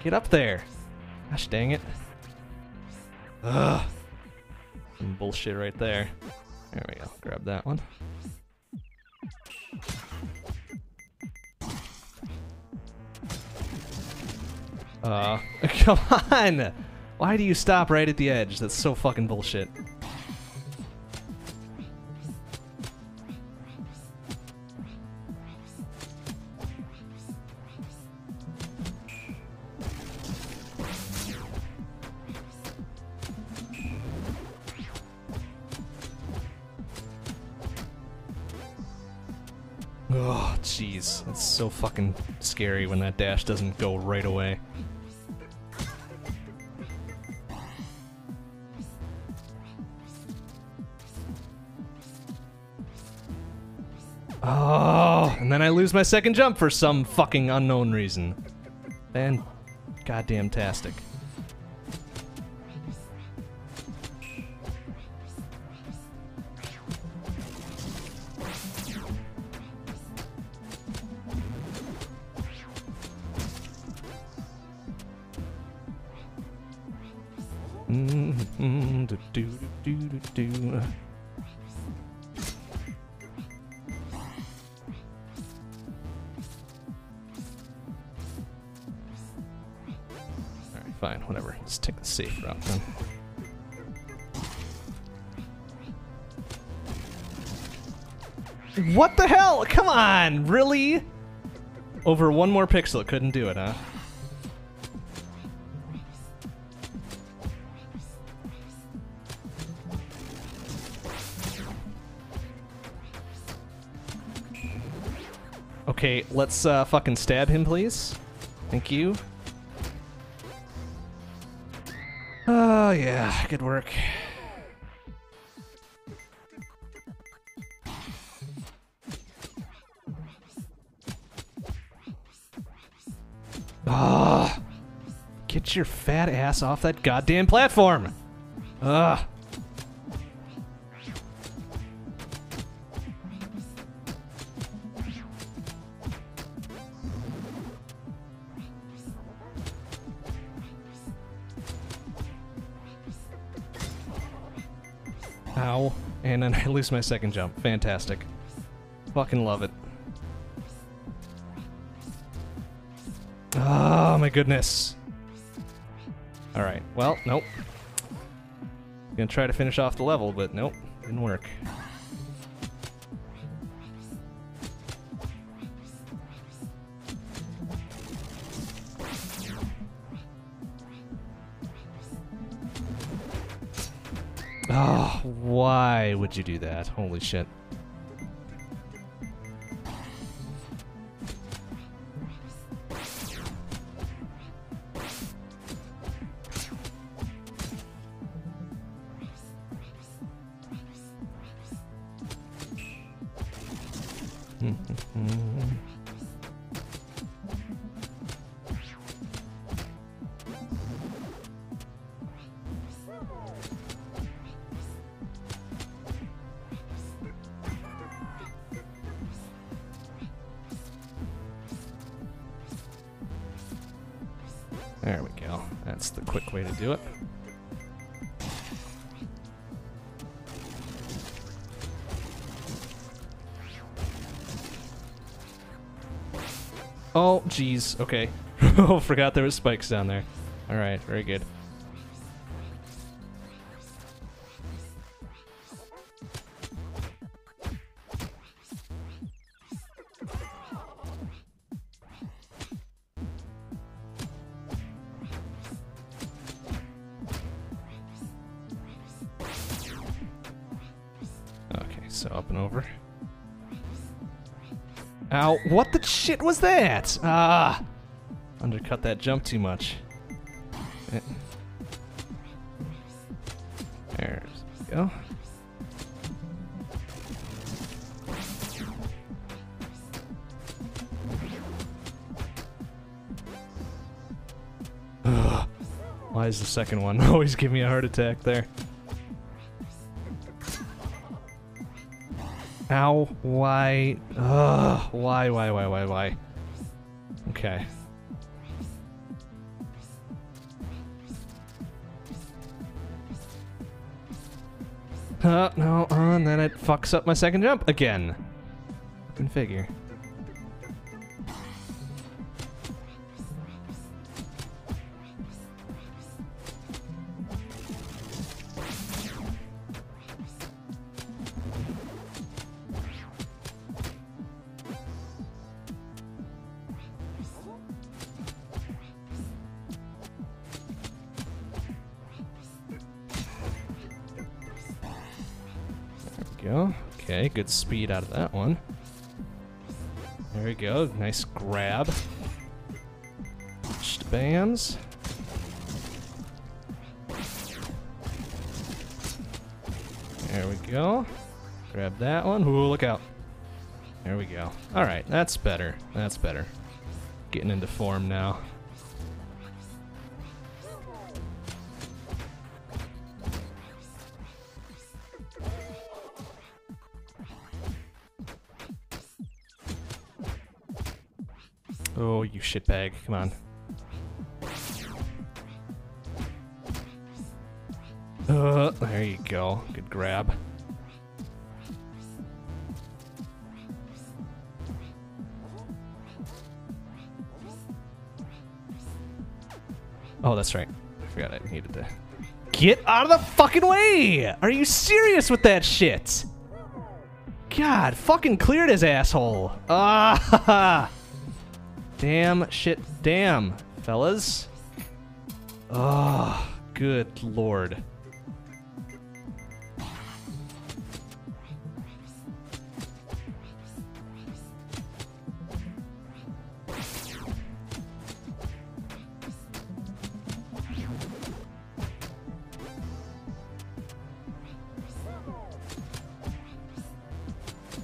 Get up there. Gosh dang it. Ugh. Some bullshit right there. There we go. Grab that one. Uh, come on! Why do you stop right at the edge? That's so fucking bullshit. Fucking scary when that dash doesn't go right away. Oh, and then I lose my second jump for some fucking unknown reason. Then, goddamn tastic. Safe route then. What the hell? Come on, really? Over one more pixel, couldn't do it, huh? Okay, let's uh, fucking stab him, please. Thank you. Oh, yeah, good work. Ah, get your fat ass off that goddamn platform. Ugh. Lose my second jump. Fantastic. Fucking love it. Oh my goodness. Alright, well, nope. Gonna try to finish off the level, but nope, didn't work. Why would you do that? Holy shit. Okay. oh, forgot there was spikes down there. All right, very good. Shit was that? Ah! Undercut that jump too much. Eh. There we go. Why is the second one always give me a heart attack there? Ow, why? Ugh, why, why, why, why, why? Okay. Uh, no, and then it fucks up my second jump again. Can figure. Good speed out of that one. There we go. Nice grab. Bams. There we go. Grab that one. Ooh, look out. There we go. Alright, that's better. That's better. Getting into form now. Shitbag. Come on. Uh, there you go. Good grab. Oh, that's right. I forgot I needed to get out of the fucking way! Are you serious with that shit? God, fucking cleared his asshole. Ah! Damn shit, damn, fellas. Oh, good lord.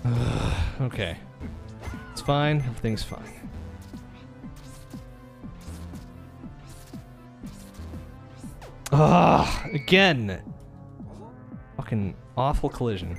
okay. It's fine. Everything's fine. Ah, again. Fucking awful collision.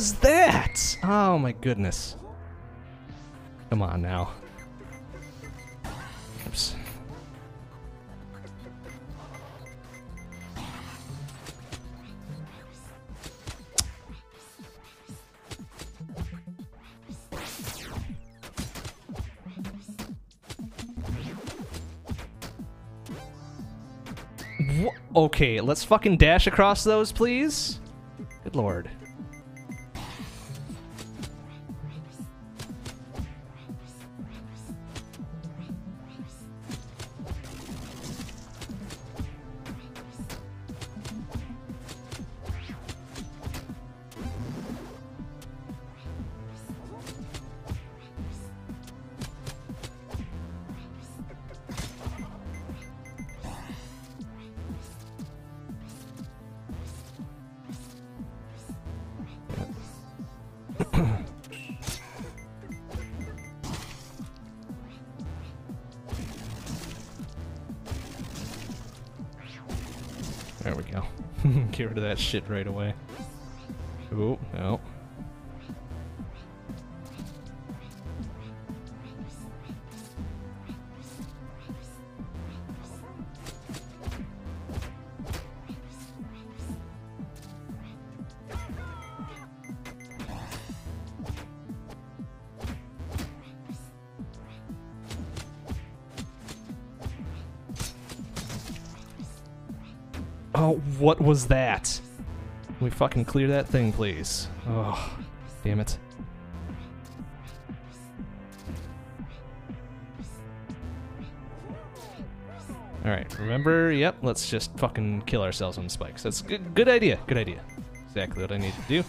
Was that? Oh my goodness. Come on now. Oops. Okay, let's fucking dash across those, please. Good lord. That shit right away. Oh, no. Oh, what was that? Can we fucking clear that thing, please? Oh, damn it. Alright, remember, yep, let's just fucking kill ourselves on spikes. That's good, good idea, good idea. Exactly what I need to do.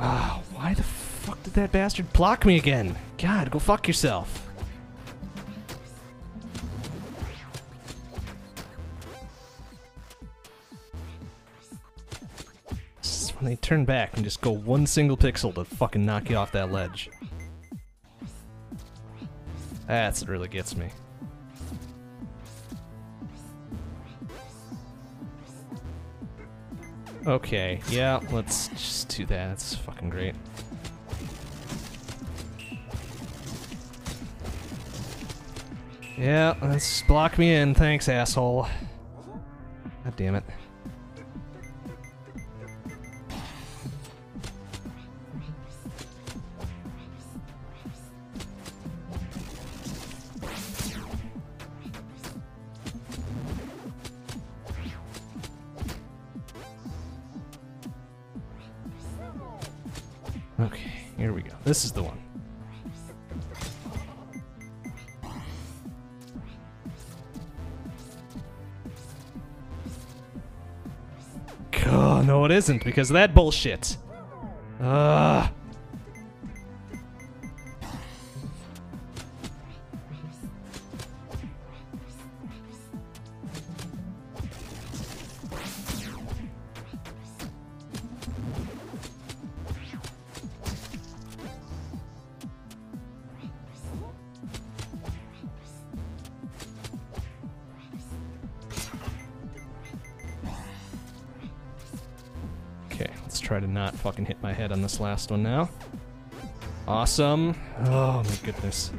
Ah, why the fuck did that bastard block me again? God, go fuck yourself. When they turn back and just go one single pixel to fucking knock you off that ledge. That's what really gets me. Okay, yeah, let's just do that. That's fucking great. Yeah, let's block me in. Thanks, asshole. God damn it. Isn't because of that bullshit. Ugh. This last one now. Awesome. Oh my goodness.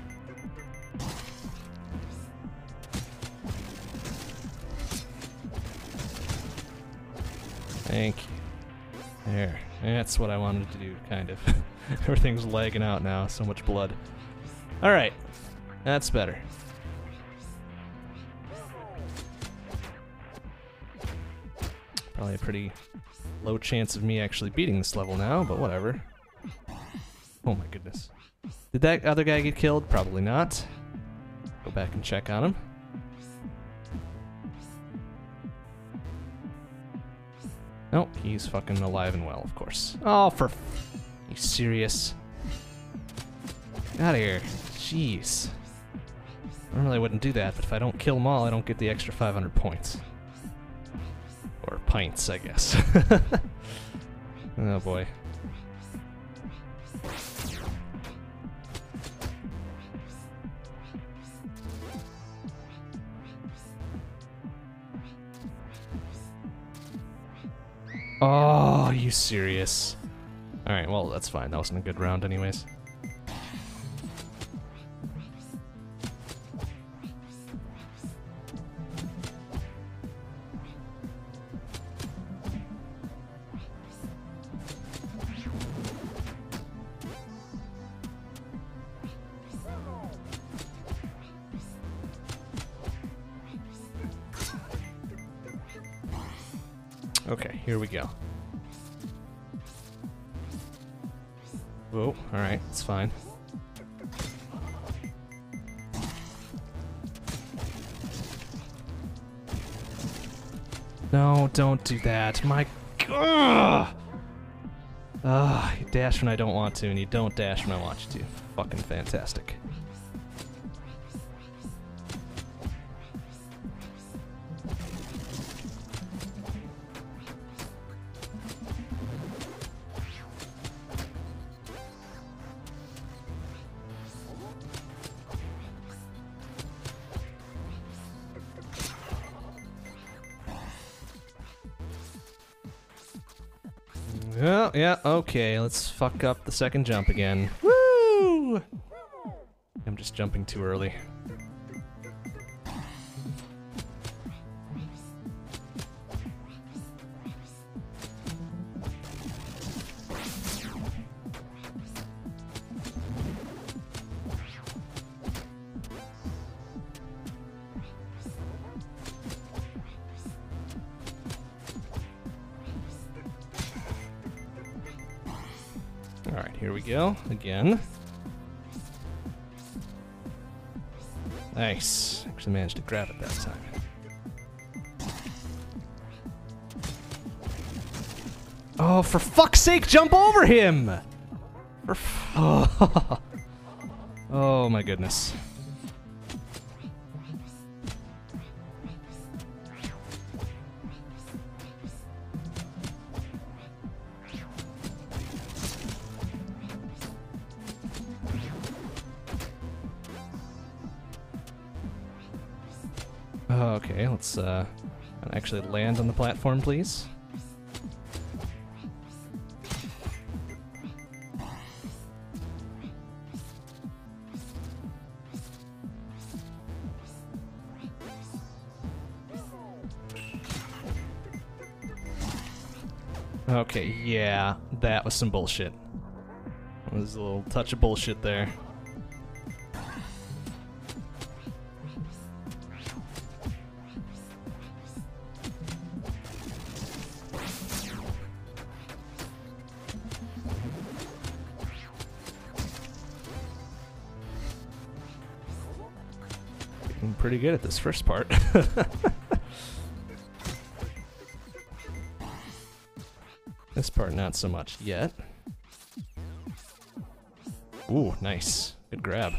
Thank you. There. That's what I wanted to do, kind of. Everything's lagging out now. So much blood. Alright. That's better. Probably a pretty low chance of me actually beating this level now, but whatever. Oh my goodness. Did that other guy get killed? Probably not. Go back and check on him. Nope, he's fucking alive and well, of course. Oh, for... F- you serious? Get out of here. Jeez. Normally I wouldn't do that, but if I don't kill them all, I don't get the extra 500 points. Pints, I guess. oh boy. Oh, are you serious? Alright, well, that's fine. That wasn't a good round, anyways. It's fine. No, don't do that. My! Ah, you dash when I don't want to, and you don't dash when I want you to. Fucking fantastic. Yeah, yeah, okay, let's fuck up the second jump again. Woo! I'm just jumping too early. Again. Nice. Actually managed to grab it that time. Oh, for fuck's sake, jump over him! Oh. oh my goodness. Uh, actually land on the platform, please. Okay, yeah, that was some bullshit. There's a little touch of bullshit there. Pretty good at this first part. this part, not so much yet. Ooh, nice. Good grab.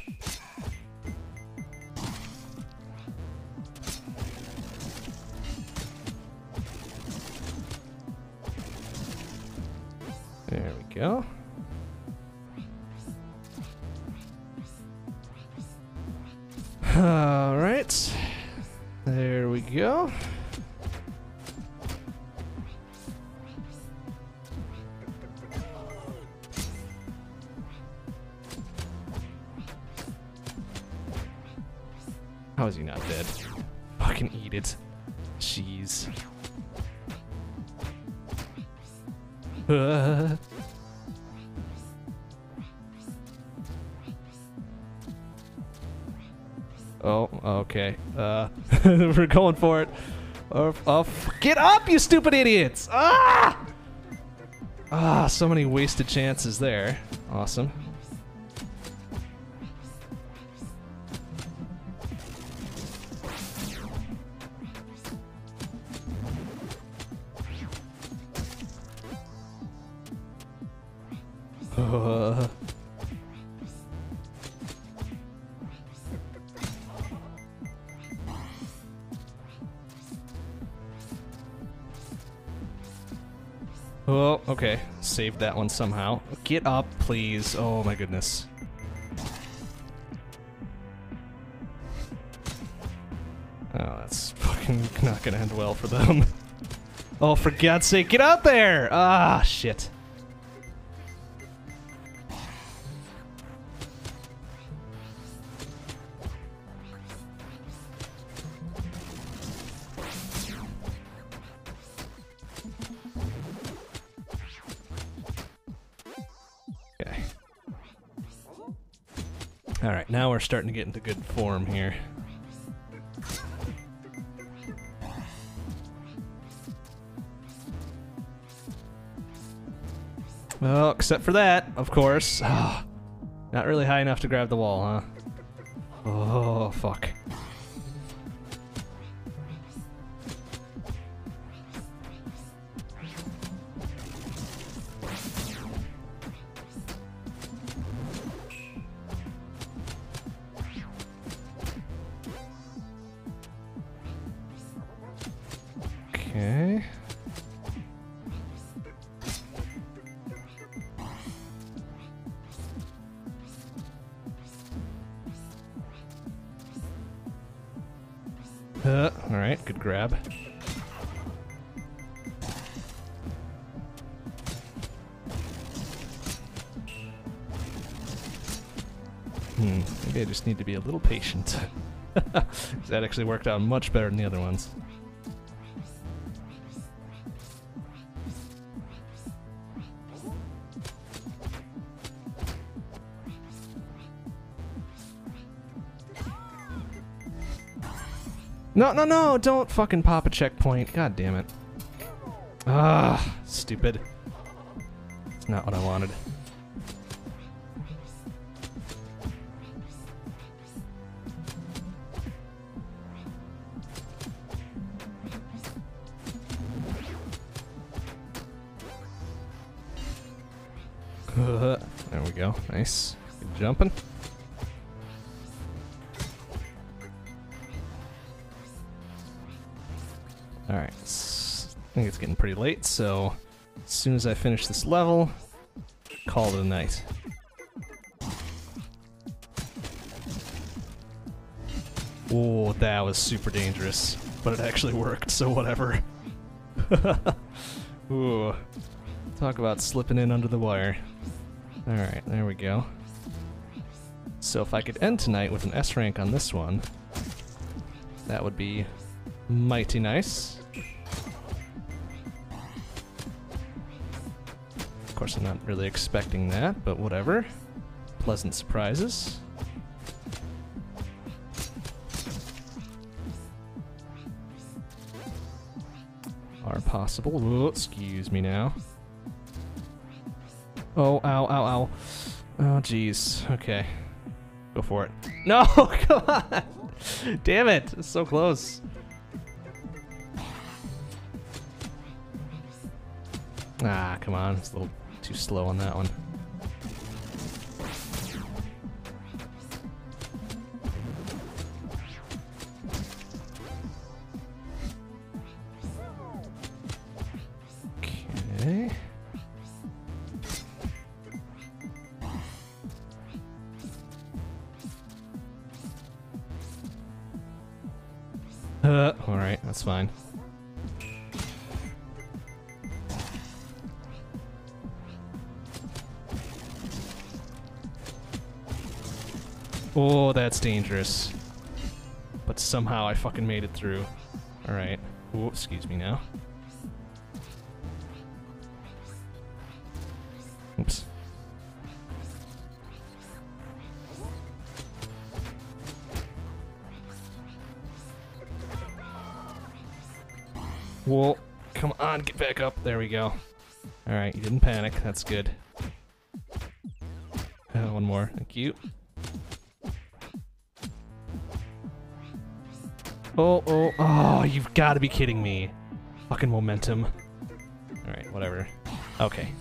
Going for it. Oh, oh, get up, you stupid idiots! Ah! Ah, so many wasted chances there. Awesome. That one somehow. Get up, please. Oh my goodness. Oh, that's fucking not gonna end well for them. oh, for God's sake, get out there! Ah, shit. Alright, now we're starting to get into good form here. Well, except for that, of course. Ah, not really high enough to grab the wall, huh? Oh, fuck. Need to be a little patient. that actually worked out much better than the other ones. No, no, no! Don't fucking pop a checkpoint. God damn it. Ah, stupid. It's not what I wanted. So as soon as I finish this level, call it a night. Oh, that was super dangerous, but it actually worked, so whatever. Ooh. Talk about slipping in under the wire. Alright, there we go. So if I could end tonight with an S rank on this one, that would be mighty nice. Course, I'm not really expecting that, but whatever. Pleasant surprises. Are possible. Whoa, excuse me now. Oh, ow, ow, ow. Oh, jeez. Okay. Go for it. No, come on! Damn it! It's so close. Ah, come on. It's a little too slow on that one. Dangerous. But somehow I fucking made it through. Alright. Excuse me now. Oops. Whoa. Come on, get back up. There we go. Alright, you didn't panic. That's good. Uh, one more. Thank you. Oh, oh, oh, you've got to be kidding me. Fucking momentum. Alright, whatever. Okay.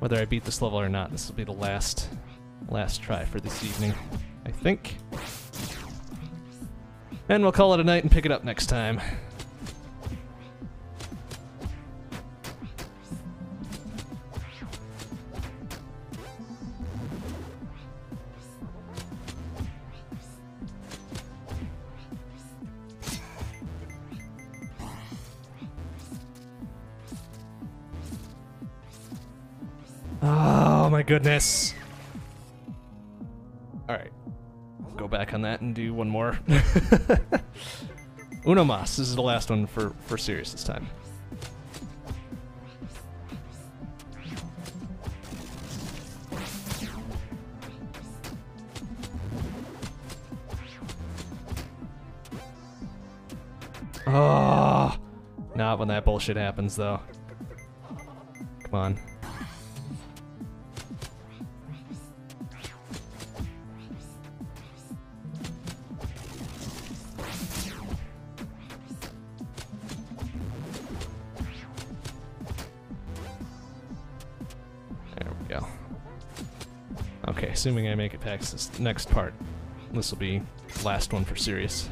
Whether I beat this level or not, this will be the last, last try for this evening, I think. And we'll call it a night and pick it up next time. Goodness. Alright. Go back on that and do one more. Uno mas. This is the last one for, for serious this time. Oh, not when that bullshit happens, though. Come on. Assuming I make it past this next part, this will be the last one for serious.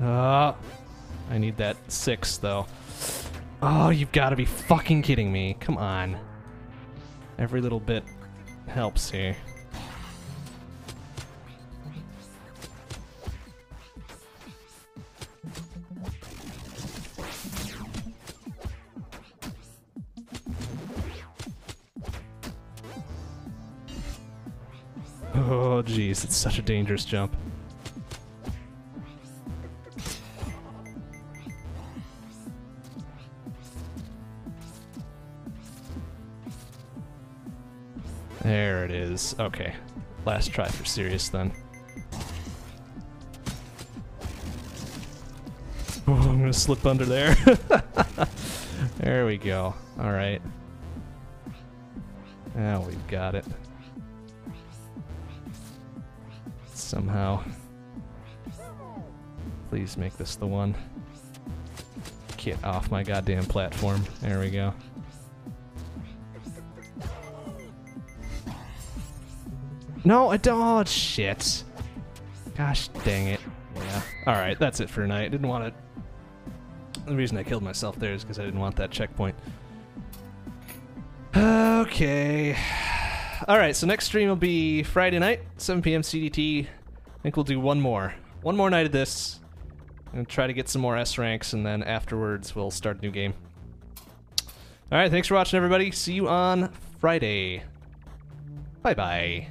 Uh, I need that six, though. Oh, you've got to be fucking kidding me. Come on. Every little bit helps here. Jeez, it's such a dangerous jump. There it is. Okay. Last try for serious then. Oh, I'm gonna slip under there. there we go. Alright. Now we've got it. Somehow. Please make this the one. Get off my goddamn platform. There we go. No, I don't. Oh, shit. Gosh dang it. Yeah. Alright, that's it for tonight. Didn't want to. The reason I killed myself there is because I didn't want that checkpoint. Okay. Alright, so next stream will be Friday night, 7 p.m. CDT. I think we'll do one more. One more night of this. And try to get some more S ranks, and then afterwards we'll start a new game. Alright, thanks for watching, everybody. See you on Friday. Bye bye.